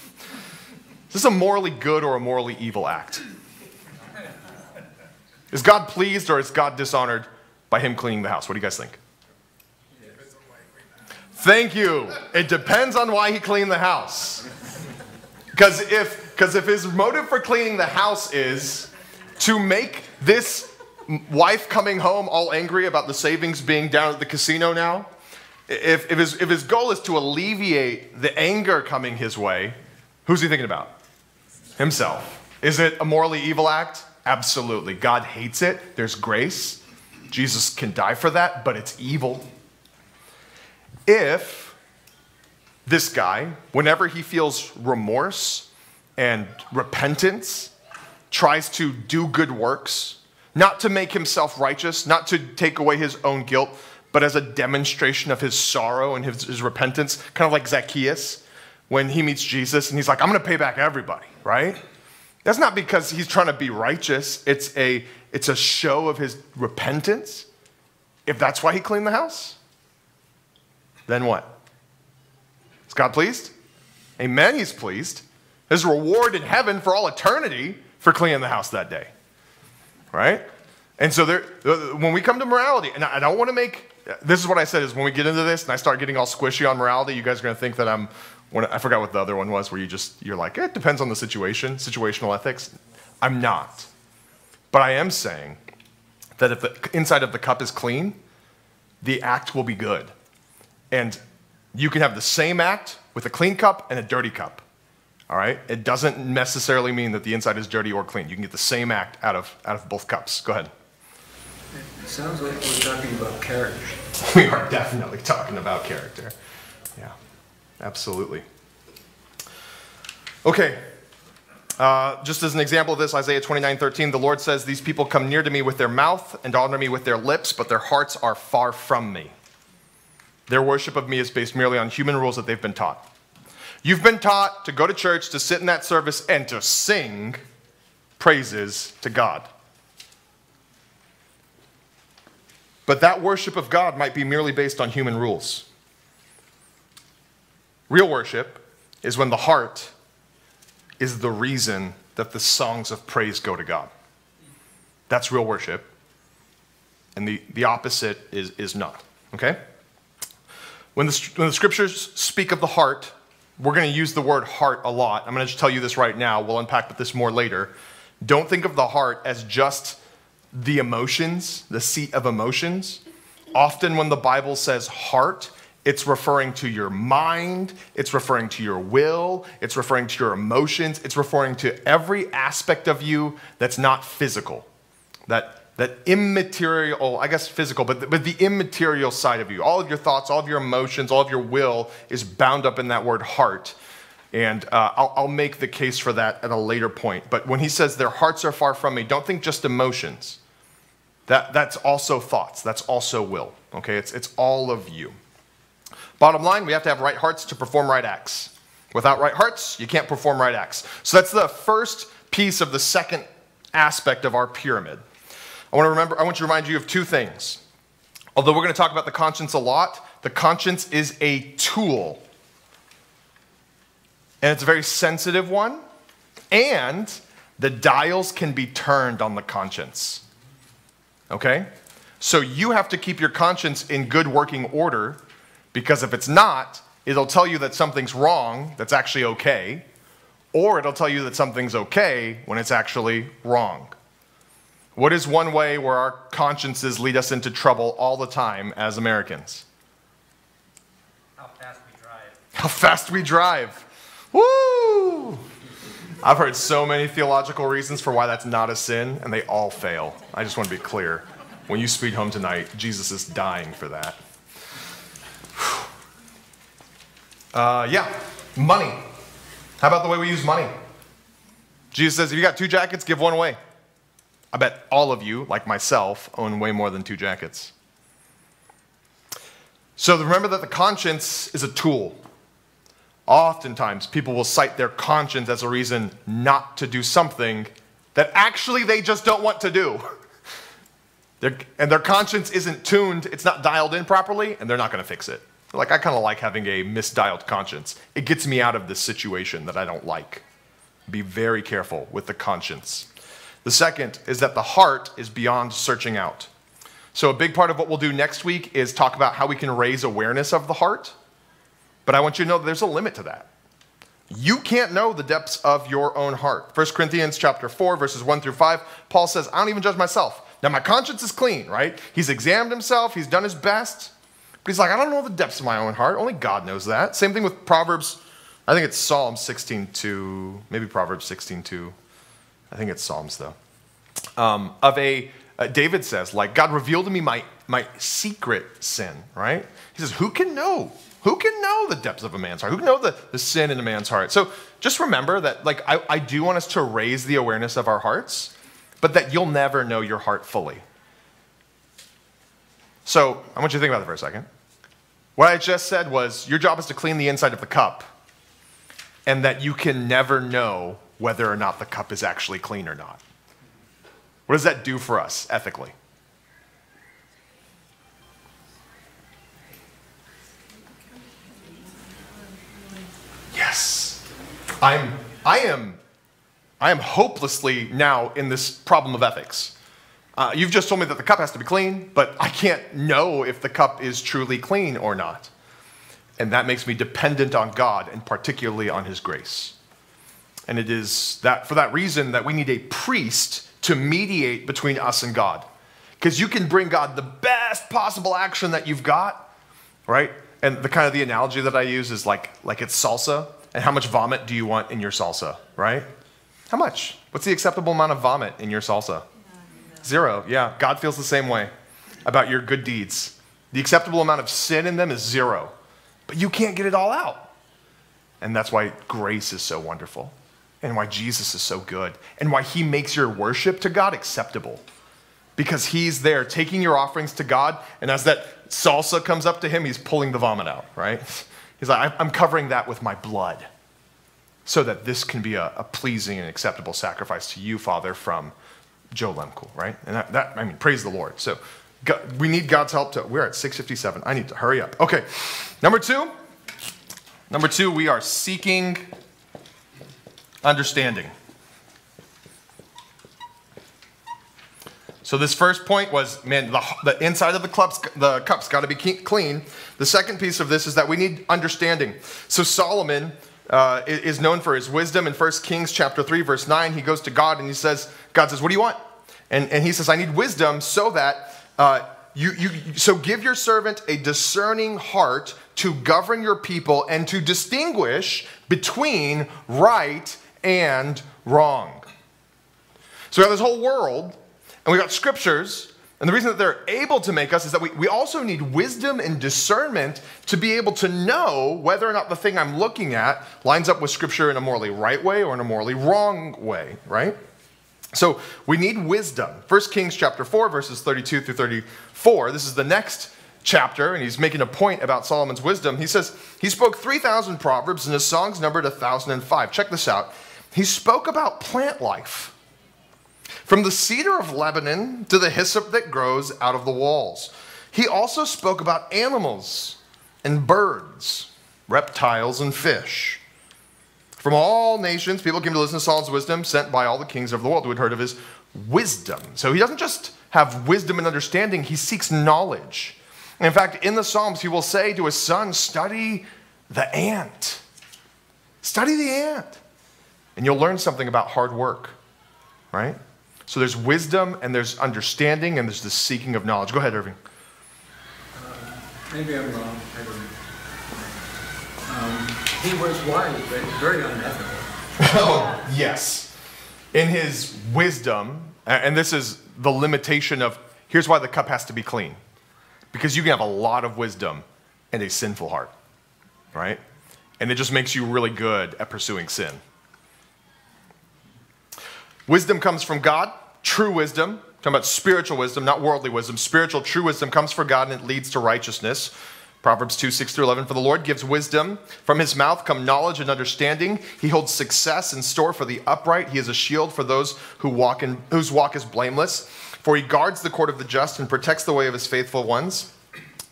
Is this a morally good or a morally evil act? Is God pleased or is God dishonored by him cleaning the house? What do you guys think? Thank you. It depends on why he cleaned the house. Because if, because if his motive for cleaning the house is to make this wife coming home all angry about the savings being down at the casino now, if, if, his, if his goal is to alleviate the anger coming his way, who's he thinking about? Himself. Is it a morally evil act? Absolutely. God hates it. There's grace. Jesus can die for that, but it's evil. If this guy, whenever he feels remorse and repentance, tries to do good works, not to make himself righteous, not to take away his own guilt, but as a demonstration of his sorrow and his, his repentance, kind of like Zacchaeus when he meets Jesus and he's like, I'm going to pay back everybody, right? That's not because he's trying to be righteous. It's a, it's a show of his repentance. If that's why he cleaned the house, then what? Is God pleased? Amen, he's pleased. There's reward in heaven for all eternity for cleaning the house that day. Right? And so there, when we come to morality, and I don't want to make, this is what I said is when we get into this and I start getting all squishy on morality, you guys are going to think that I'm, I forgot what the other one was, where you just, you're like, eh, it depends on the situation, situational ethics. I'm not. But I am saying that if the inside of the cup is clean, the act will be good. And you can have the same act with a clean cup and a dirty cup. All right? It doesn't necessarily mean that the inside is dirty or clean. You can get the same act out of, out of both cups. Go ahead. It sounds like we're talking about character. We are definitely talking about character. Yeah, absolutely. Okay. Uh, just as an example of this, Isaiah 29 13, the Lord says, These people come near to me with their mouth and honor me with their lips, but their hearts are far from me. Their worship of me is based merely on human rules that they've been taught. You've been taught to go to church, to sit in that service, and to sing praises to God. But that worship of God might be merely based on human rules. Real worship is when the heart is the reason that the songs of praise go to God. That's real worship. And the, the opposite is, is not. Okay? When the, when the scriptures speak of the heart, we're going to use the word heart a lot. I'm going to just tell you this right now. We'll unpack this more later. Don't think of the heart as just the emotions, the seat of emotions. Often, when the Bible says heart, it's referring to your mind, it's referring to your will, it's referring to your emotions, it's referring to every aspect of you that's not physical, that that immaterial, I guess physical, but the, but the immaterial side of you. All of your thoughts, all of your emotions, all of your will is bound up in that word heart. And uh, I'll, I'll make the case for that at a later point. But when he says their hearts are far from me, don't think just emotions. That, that's also thoughts, that's also will. Okay, it's, it's all of you. Bottom line, we have to have right hearts to perform right acts. Without right hearts, you can't perform right acts. So that's the first piece of the second aspect of our pyramid. I want to remember, I want to remind you of two things. Although we're going to talk about the conscience a lot, the conscience is a tool. And it's a very sensitive one. And the dials can be turned on the conscience. Okay? So you have to keep your conscience in good working order because if it's not, it'll tell you that something's wrong that's actually okay, or it'll tell you that something's okay when it's actually wrong. What is one way where our consciences lead us into trouble all the time as Americans? How fast we drive. How fast we drive. Woo! I've heard so many theological reasons for why that's not a sin, and they all fail. I just want to be clear. When you speed home tonight, Jesus is dying for that. Uh, yeah, money. How about the way we use money? Jesus says, if you got two jackets, give one away. I bet all of you, like myself, own way more than two jackets. So remember that the conscience is a tool. Oftentimes, people will cite their conscience as a reason not to do something that actually they just don't want to do. and their conscience isn't tuned, it's not dialed in properly, and they're not going to fix it. Like, I kind of like having a misdialed conscience. It gets me out of this situation that I don't like. Be very careful with the conscience. The second is that the heart is beyond searching out. So, a big part of what we'll do next week is talk about how we can raise awareness of the heart. But I want you to know that there's a limit to that. You can't know the depths of your own heart. 1 Corinthians chapter 4 verses 1 through 5, Paul says, "I don't even judge myself. Now my conscience is clean, right? He's examined himself, he's done his best. But he's like, I don't know the depths of my own heart. Only God knows that." Same thing with Proverbs I think it's Psalm 16:2, maybe Proverbs 16:2. I think it's Psalms though. Um, of a uh, David says, like God revealed to me my my secret sin, right? He says, who can know who can know the depths of a man's heart? Who can know the, the sin in a man's heart? So just remember that, like, I, I do want us to raise the awareness of our hearts, but that you'll never know your heart fully. So I want you to think about that for a second. What I just said was your job is to clean the inside of the cup, and that you can never know whether or not the cup is actually clean or not. What does that do for us ethically? Yes. I'm, I am, I am hopelessly now in this problem of ethics. Uh, you've just told me that the cup has to be clean, but I can't know if the cup is truly clean or not. And that makes me dependent on God and particularly on His grace. And it is that for that reason that we need a priest to mediate between us and God. Because you can bring God the best possible action that you've got, right? And the kind of the analogy that I use is like, like it's salsa. And how much vomit do you want in your salsa, right? How much? What's the acceptable amount of vomit in your salsa? Zero. Yeah, God feels the same way about your good deeds. The acceptable amount of sin in them is zero. But you can't get it all out. And that's why grace is so wonderful, and why Jesus is so good, and why he makes your worship to God acceptable. Because he's there taking your offerings to God, and as that salsa comes up to him, he's pulling the vomit out, right? He's like, I'm covering that with my blood so that this can be a, a pleasing and acceptable sacrifice to you, Father, from Joe Lehmkuhl, right? And that, that, I mean, praise the Lord. So God, we need God's help to, we're at 657. I need to hurry up. Okay. Number two, number two, we are seeking understanding. So this first point was, man, the, the inside of the cups, the cups got to be clean. The second piece of this is that we need understanding. So Solomon uh, is known for his wisdom. In 1 Kings chapter 3, verse 9, he goes to God and he says, God says, what do you want? And, and he says, I need wisdom so that uh, you, you, so give your servant a discerning heart to govern your people and to distinguish between right and wrong. So we have this whole world and we got scriptures. And the reason that they're able to make us is that we, we also need wisdom and discernment to be able to know whether or not the thing I'm looking at lines up with scripture in a morally right way or in a morally wrong way, right? So we need wisdom. 1 Kings chapter 4, verses 32 through 34. This is the next chapter, and he's making a point about Solomon's wisdom. He says, He spoke 3,000 proverbs, and his songs numbered 1,005. Check this out. He spoke about plant life from the cedar of Lebanon to the hyssop that grows out of the walls. He also spoke about animals and birds, reptiles and fish. From all nations, people came to listen to Solomon's wisdom, sent by all the kings of the world who had heard of his wisdom. So he doesn't just have wisdom and understanding, he seeks knowledge. In fact, in the Psalms, he will say to his son, Study the ant. Study the ant. And you'll learn something about hard work, right? So there's wisdom and there's understanding and there's the seeking of knowledge. Go ahead, Irving. Uh, maybe I'm wrong. Um, he was wise, but very unethical. oh, yes. In his wisdom, and this is the limitation of here's why the cup has to be clean. Because you can have a lot of wisdom and a sinful heart, right? And it just makes you really good at pursuing sin. Wisdom comes from God true wisdom, talking about spiritual wisdom, not worldly wisdom. Spiritual, true wisdom comes from God and it leads to righteousness. Proverbs 2, 6 through 11. For the Lord gives wisdom. From his mouth come knowledge and understanding. He holds success in store for the upright. He is a shield for those who walk in, whose walk is blameless. For he guards the court of the just and protects the way of his faithful ones.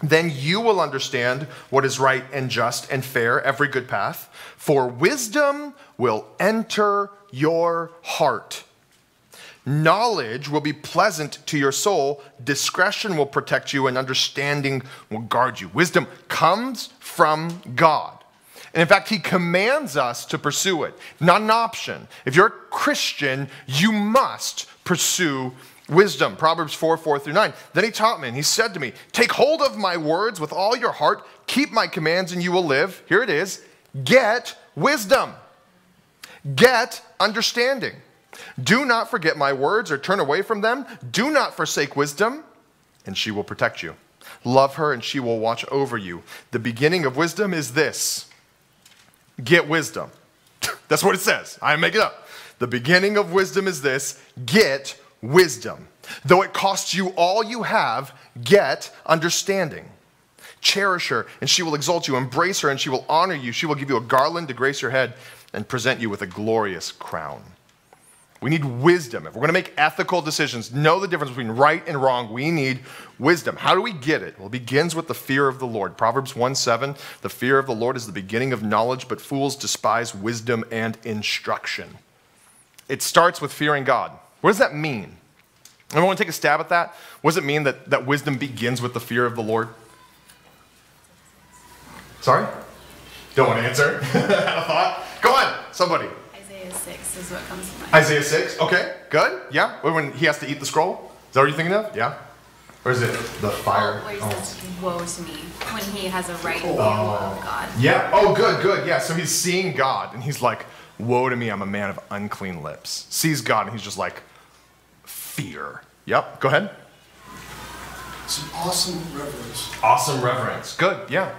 Then you will understand what is right and just and fair, every good path. For wisdom will enter your heart. Knowledge will be pleasant to your soul. Discretion will protect you, and understanding will guard you. Wisdom comes from God. And in fact, he commands us to pursue it, not an option. If you're a Christian, you must pursue wisdom. Proverbs 4 4 through 9. Then he taught me, and he said to me, Take hold of my words with all your heart, keep my commands, and you will live. Here it is get wisdom, get understanding. Do not forget my words or turn away from them. Do not forsake wisdom, and she will protect you. Love her, and she will watch over you. The beginning of wisdom is this get wisdom. That's what it says. I make it up. The beginning of wisdom is this get wisdom. Though it costs you all you have, get understanding. Cherish her, and she will exalt you. Embrace her, and she will honor you. She will give you a garland to grace your head and present you with a glorious crown. We need wisdom. If we're going to make ethical decisions, know the difference between right and wrong, we need wisdom. How do we get it? Well, it begins with the fear of the Lord. Proverbs 1 7, the fear of the Lord is the beginning of knowledge, but fools despise wisdom and instruction. It starts with fearing God. What does that mean? I want to take a stab at that. What does it mean that, that wisdom begins with the fear of the Lord? Sorry? Don't want to answer. Had a thought? Go on, somebody. Isaiah 6 is what comes to mind. Isaiah 6, okay, good, yeah. When he has to eat the scroll? Is that what you're thinking of? Yeah? Or is it the fire? Where he Oh. says, woe to me, when he has a right view Oh. of God. Yeah, oh, good, good, yeah. So he's seeing God and he's like, Woe to me, I'm a man of unclean lips. Sees God and he's just like, Fear. Yep, go ahead. It's an awesome reverence. Awesome reverence. Good, yeah.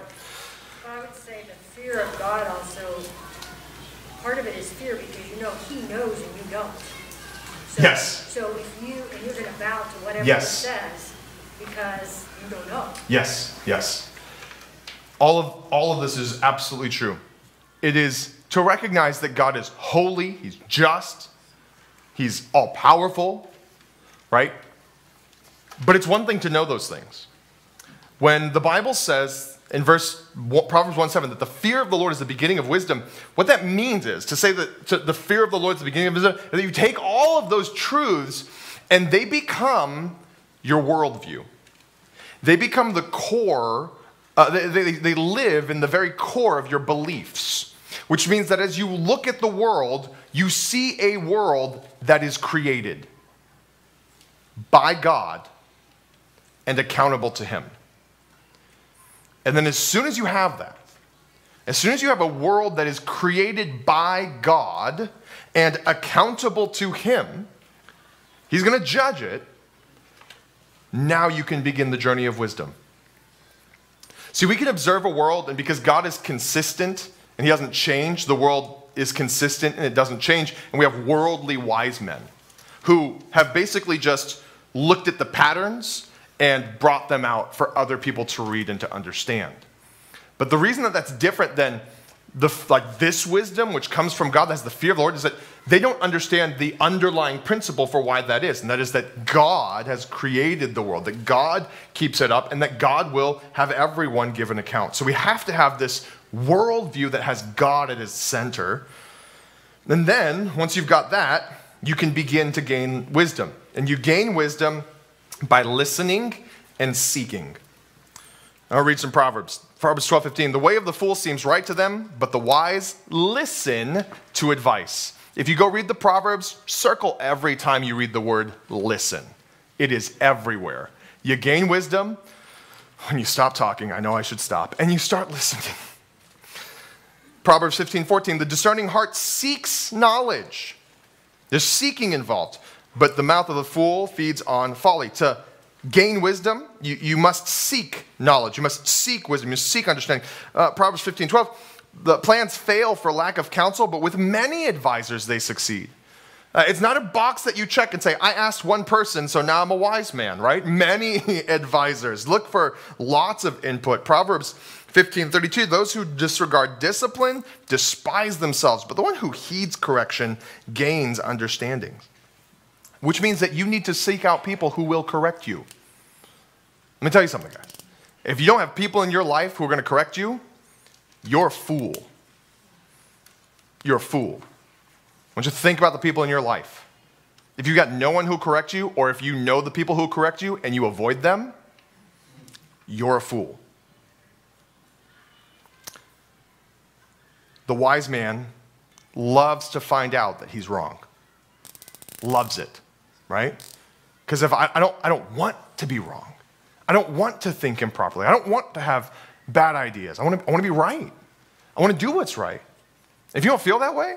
I would say the fear of God also, part of it is fear because you know He knows and you don't. So, Yes. So if you, and you're gonna bow to whatever He says because you don't know. Yes, yes. All of, all of this is absolutely true. It is to recognize that God is holy, He's just, He's all powerful, right? But it's one thing to know those things. When the Bible says in verse Proverbs 1 7 that the fear of the Lord is the beginning of wisdom, what that means is to say that to, the fear of the Lord is the beginning of wisdom, that you take all of those truths and they become your worldview. They become the core, uh, they, they, they live in the very core of your beliefs, which means that as you look at the world, you see a world that is created by God and accountable to Him. And then as soon as you have that, as soon as you have a world that is created by God and accountable to Him, He's going to judge it. Now you can begin the journey of wisdom. See, we can observe a world, and because God is consistent and He doesn't change, the world is consistent and it doesn't change. And we have worldly wise men who have basically just looked at the patterns and brought them out for other people to read and to understand. But the reason that that's different than the, like this wisdom, which comes from God, that's the fear of the Lord, is that they don't understand the underlying principle for why that is. And that is that God has created the world, that God keeps it up, and that God will have everyone give an account. So we have to have this worldview that has God at its center. And then, once you've got that, you can begin to gain wisdom. And you gain wisdom by listening and seeking. I'll read some Proverbs. Proverbs 12, 15. The way of the fool seems right to them, but the wise listen to advice. If you go read the Proverbs, circle every time you read the word listen. It is everywhere. You gain wisdom when you stop talking. I know I should stop. And you start listening. Proverbs 15, 14. The discerning heart seeks knowledge. There's seeking involved, but the mouth of the fool feeds on folly. To gain wisdom, you, you must seek knowledge. You must seek wisdom. You seek understanding. Uh, Proverbs 15, 12. The plans fail for lack of counsel, but with many advisors they succeed. Uh, it's not a box that you check and say, I asked one person, so now I'm a wise man, right? Many advisors. Look for lots of input. Proverbs 1532 Those who disregard discipline despise themselves, but the one who heeds correction gains understanding. Which means that you need to seek out people who will correct you. Let me tell you something, guys. If you don't have people in your life who are going to correct you, you're a fool. You're a fool. I want you to think about the people in your life. If you got no one who correct you, or if you know the people who correct you and you avoid them, you're a fool. The wise man loves to find out that he's wrong. Loves it, right? Because if I, I, don't, I don't want to be wrong. I don't want to think improperly. I don't want to have bad ideas. I want to, I want to be right. I want to do what's right. If you don't feel that way,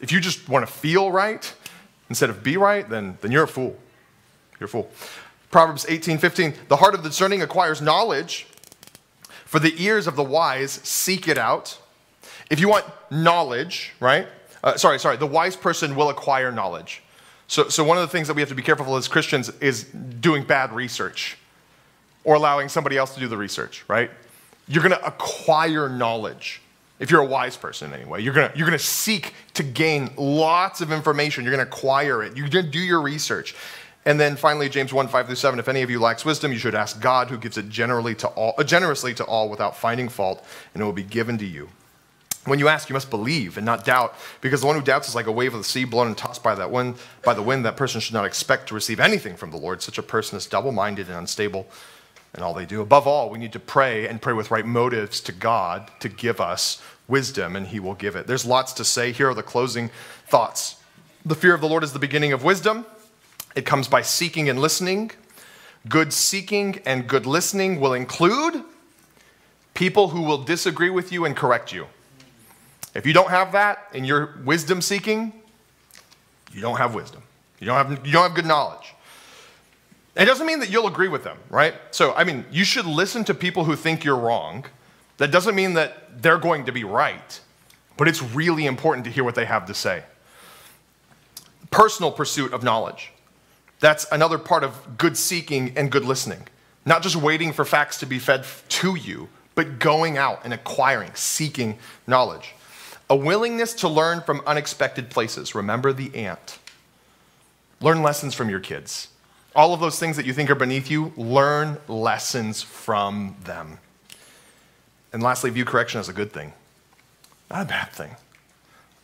if you just want to feel right instead of be right, then, then you're a fool. You're a fool. Proverbs 18, 15. The heart of the discerning acquires knowledge, for the ears of the wise seek it out. If you want knowledge, right? Uh, sorry, sorry. The wise person will acquire knowledge. So, so one of the things that we have to be careful of as Christians is doing bad research or allowing somebody else to do the research, right? You're going to acquire knowledge. If you're a wise person, anyway, you're gonna, you're gonna seek to gain lots of information. You're gonna acquire it. You're gonna do your research. And then finally, James 1 5 through 7. If any of you lacks wisdom, you should ask God, who gives it generally to all, uh, generously to all without finding fault, and it will be given to you. When you ask, you must believe and not doubt, because the one who doubts is like a wave of the sea blown and tossed by that wind, by the wind. That person should not expect to receive anything from the Lord. Such a person is double-minded and unstable in all they do. Above all, we need to pray and pray with right motives to God to give us wisdom, and he will give it. There's lots to say. Here are the closing thoughts. The fear of the Lord is the beginning of wisdom. It comes by seeking and listening. Good seeking and good listening will include people who will disagree with you and correct you. If you don't have that and you're wisdom seeking, you don't have wisdom. You don't have, you don't have good knowledge. It doesn't mean that you'll agree with them, right? So, I mean, you should listen to people who think you're wrong that doesn't mean that they're going to be right, but it's really important to hear what they have to say. Personal pursuit of knowledge. That's another part of good seeking and good listening. Not just waiting for facts to be fed to you, but going out and acquiring, seeking knowledge. A willingness to learn from unexpected places. Remember the ant. Learn lessons from your kids. All of those things that you think are beneath you, learn lessons from them. And lastly, view correction as a good thing, not a bad thing.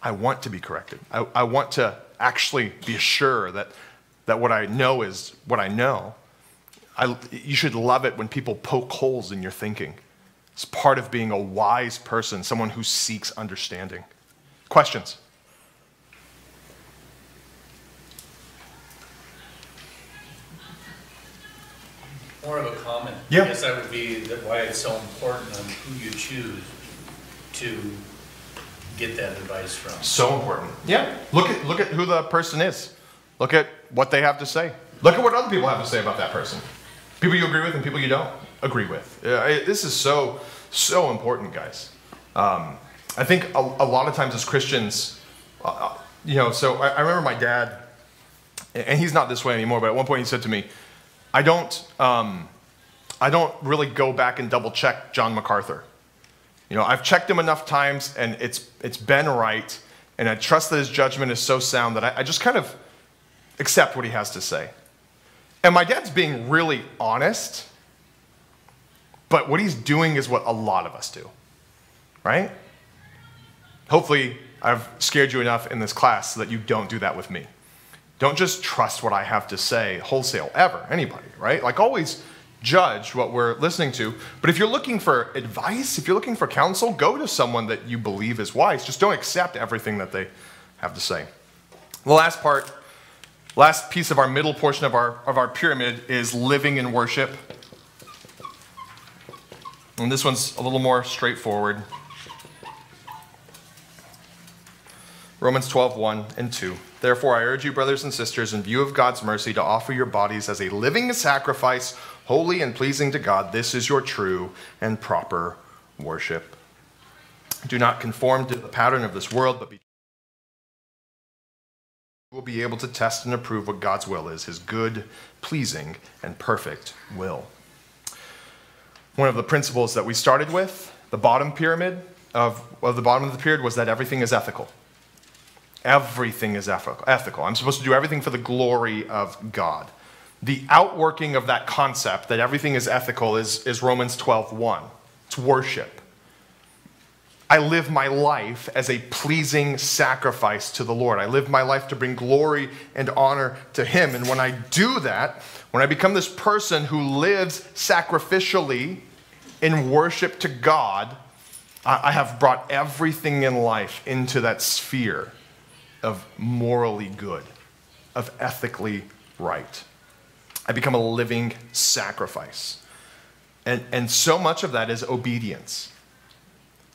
I want to be corrected. I, I want to actually be sure that, that what I know is what I know. I, you should love it when people poke holes in your thinking. It's part of being a wise person, someone who seeks understanding. Questions? More of a comment. Yeah. I guess that would be that why it's so important on who you choose to get that advice from. So important. Yeah. Look at, look at who the person is. Look at what they have to say. Look at what other people have to say about that person. People you agree with and people you don't agree with. It- this is so, so important, guys. Um, I think a, a lot of times as Christians, uh, uh, you know, so I, I remember my dad, and he's not this way anymore, but at one point he said to me, I don't, um, I don't really go back and double check John MacArthur. You know, I've checked him enough times and it's, it's been right, and I trust that his judgment is so sound that I, I just kind of accept what he has to say. And my dad's being really honest, but what he's doing is what a lot of us do, right? Hopefully, I've scared you enough in this class so that you don't do that with me. Don't just trust what I have to say wholesale, ever, anybody, right? Like, always judge what we're listening to. But if you're looking for advice, if you're looking for counsel, go to someone that you believe is wise. Just don't accept everything that they have to say. The last part, last piece of our middle portion of our, of our pyramid is living in worship. And this one's a little more straightforward. Romans 12, 1 and 2. Therefore, I urge you, brothers and sisters, in view of God's mercy, to offer your bodies as a living sacrifice, holy and pleasing to God. This is your true and proper worship. Do not conform to the pattern of this world, but be will be able to test and approve what God's will is, his good, pleasing, and perfect will. One of the principles that we started with, the bottom pyramid of, of the bottom of the pyramid was that everything is ethical. Everything is ethical. I'm supposed to do everything for the glory of God. the outworking of that concept that everything is ethical is, is Romans 12 1. It's worship. I live my life as a pleasing sacrifice to the Lord. I live my life to bring glory and honor to Him. And when I do that, when I become this person who lives sacrificially in worship to God, I have brought everything in life into that sphere of morally good, of ethically right. I become a living sacrifice. And, and so much of that is obedience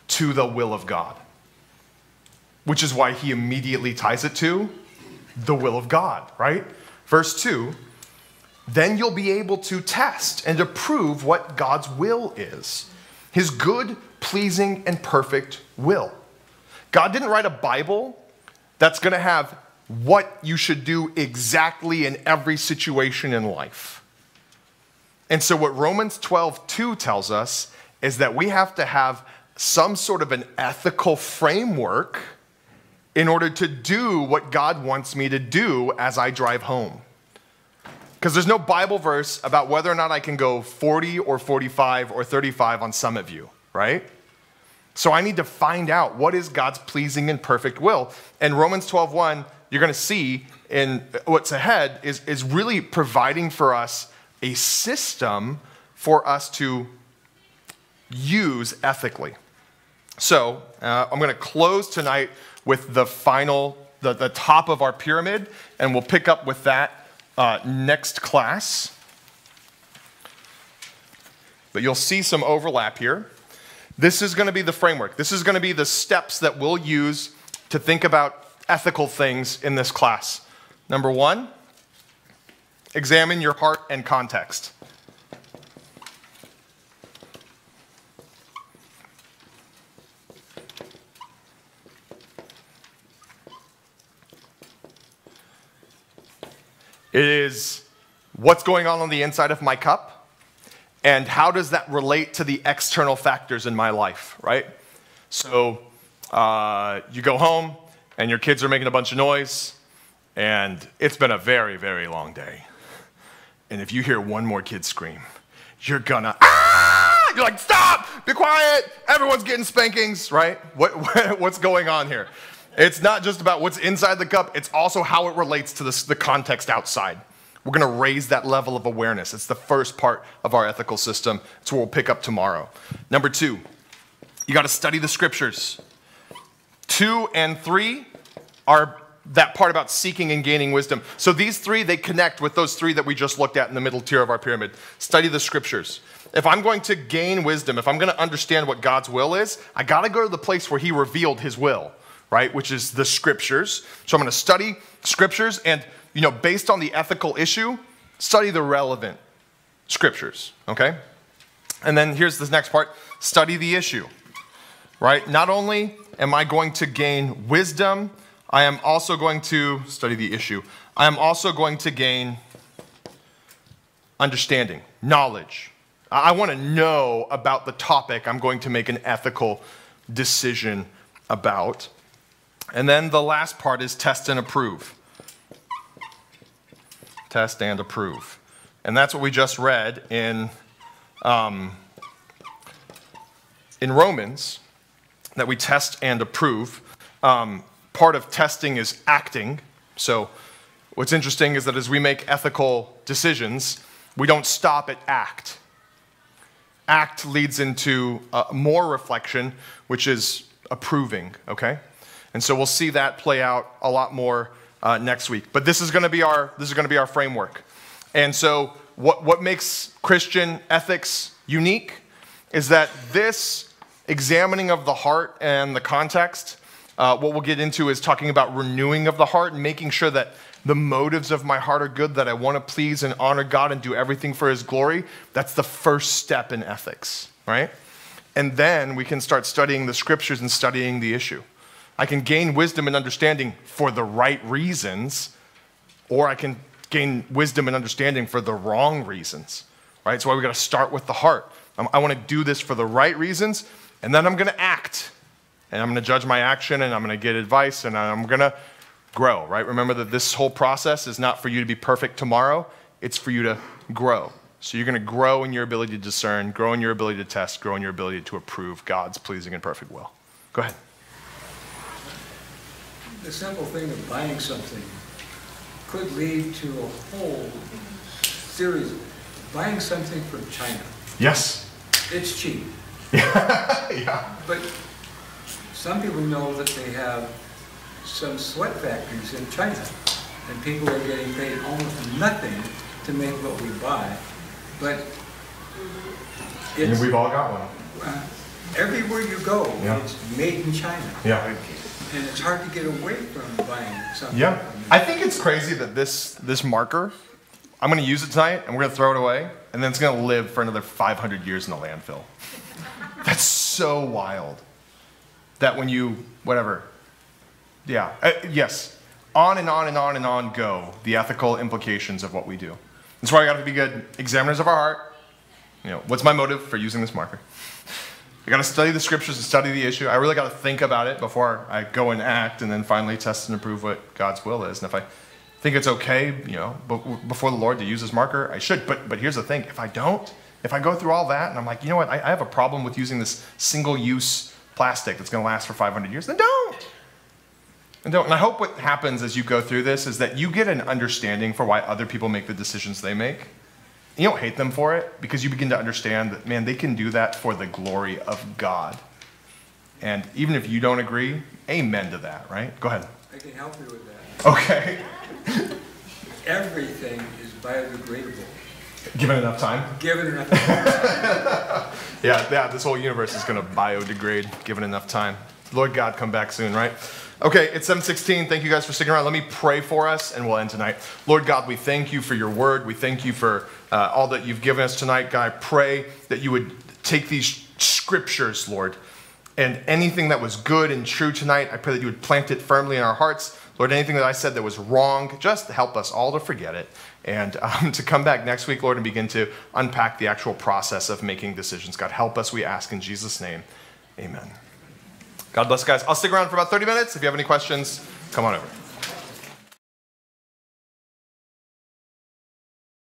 to the will of God, which is why he immediately ties it to the will of God, right? Verse 2 Then you'll be able to test and approve what God's will is his good, pleasing, and perfect will. God didn't write a Bible that's going to have what you should do exactly in every situation in life. And so, what Romans 12, 2 tells us is that we have to have some sort of an ethical framework in order to do what God wants me to do as I drive home. Because there's no Bible verse about whether or not I can go 40 or 45 or 35 on some of you, right? So I need to find out what is God's pleasing and perfect will. And Romans 12:1, you're going to see in what's ahead is, is really providing for us a system for us to use ethically. So uh, I'm going to close tonight with the final, the, the top of our pyramid, and we'll pick up with that uh, next class. But you'll see some overlap here. This is going to be the framework. This is going to be the steps that we'll use to think about ethical things in this class. Number one, examine your heart and context. It is what's going on on the inside of my cup and how does that relate to the external factors in my life, right? So uh, you go home and your kids are making a bunch of noise and it's been a very, very long day. And if you hear one more kid scream, you're gonna, ah! You're like, stop, be quiet, everyone's getting spankings, right? What, what's going on here? It's not just about what's inside the cup, it's also how it relates to the, the context outside. We're going to raise that level of awareness. It's the first part of our ethical system. It's what we'll pick up tomorrow. Number two, you got to study the scriptures. Two and three are that part about seeking and gaining wisdom. So these three, they connect with those three that we just looked at in the middle tier of our pyramid. Study the scriptures. If I'm going to gain wisdom, if I'm going to understand what God's will is, I got to go to the place where He revealed His will right, which is the scriptures. So I'm going to study scriptures and, you know, based on the ethical issue, study the relevant scriptures, okay? And then here's the next part study the issue, right? Not only am I going to gain wisdom, I am also going to study the issue. I am also going to gain understanding, knowledge. I want to know about the topic I'm going to make an ethical decision about. And then the last part is test and approve. Test and approve. And that's what we just read in, um, in Romans, that we test and approve. Um, part of testing is acting. So, what's interesting is that as we make ethical decisions, we don't stop at act. Act leads into uh, more reflection, which is approving, okay? And so we'll see that play out a lot more uh, next week. But this is going to be our this is going to be our framework. And so what what makes Christian ethics unique is that this examining of the heart and the context. Uh, what we'll get into is talking about renewing of the heart and making sure that the motives of my heart are good, that I want to please and honor God and do everything for His glory. That's the first step in ethics, right? And then we can start studying the scriptures and studying the issue. I can gain wisdom and understanding for the right reasons, or I can gain wisdom and understanding for the wrong reasons. Right? So why we got to start with the heart. I want to do this for the right reasons, and then I'm going to act. And I'm going to judge my action, and I'm going to get advice, and I'm going to grow, right? Remember that this whole process is not for you to be perfect tomorrow. it's for you to grow. So you're going to grow in your ability to discern, grow in your ability to test, grow in your ability to approve God's pleasing and perfect will. Go ahead. The simple thing of buying something could lead to a whole series. Of buying something from China, Yes. it's cheap. yeah. But some people know that they have some sweat factories in China, and people are getting paid almost nothing to make what we buy. But And we've all got one. uh, everywhere you go, Yeah. it's made in China. Yeah. And it's hard to get away from buying something. Yeah. I think it's crazy that this this marker, I'm going to use it tonight and we're going to throw it away and then it's going to live for another 500 years in the landfill. That's so wild. That when you whatever. Yeah. Uh, yes. On and on and on and on go the ethical implications of what we do. That's why we got to be good examiners of our heart. You know, what's my motive for using this marker? I got to study the scriptures and study the issue. I really got to think about it before I go and act, and then finally test and approve what God's will is. And if I think it's okay, you know, before the Lord to use this marker, I should. But but here's the thing: if I don't, if I go through all that, and I'm like, you know what, I, I have a problem with using this single-use plastic that's going to last for 500 years, then don't. And don't. And I hope what happens as you go through this is that you get an understanding for why other people make the decisions they make. You don't hate them for it because you begin to understand that, man, they can do that for the glory of God. And even if you don't agree, amen to that, right? Go ahead. I can help you with that. Okay. Everything is biodegradable, Given enough time. given enough. Yeah, yeah, this whole universe is going to biodegrade given enough time. Lord God, come back soon, right? Okay, it's 716. Thank you guys for sticking around. Let me pray for us and we'll end tonight. Lord God, we thank you for your word. We thank you for uh, all that you've given us tonight. God, I pray that you would take these scriptures, Lord, and anything that was good and true tonight, I pray that you would plant it firmly in our hearts. Lord, anything that I said that was wrong, just help us all to forget it and um, to come back next week, Lord, and begin to unpack the actual process of making decisions. God, help us, we ask in Jesus' name. Amen. God bless, guys. I'll stick around for about 30 minutes. If you have any questions, come on over.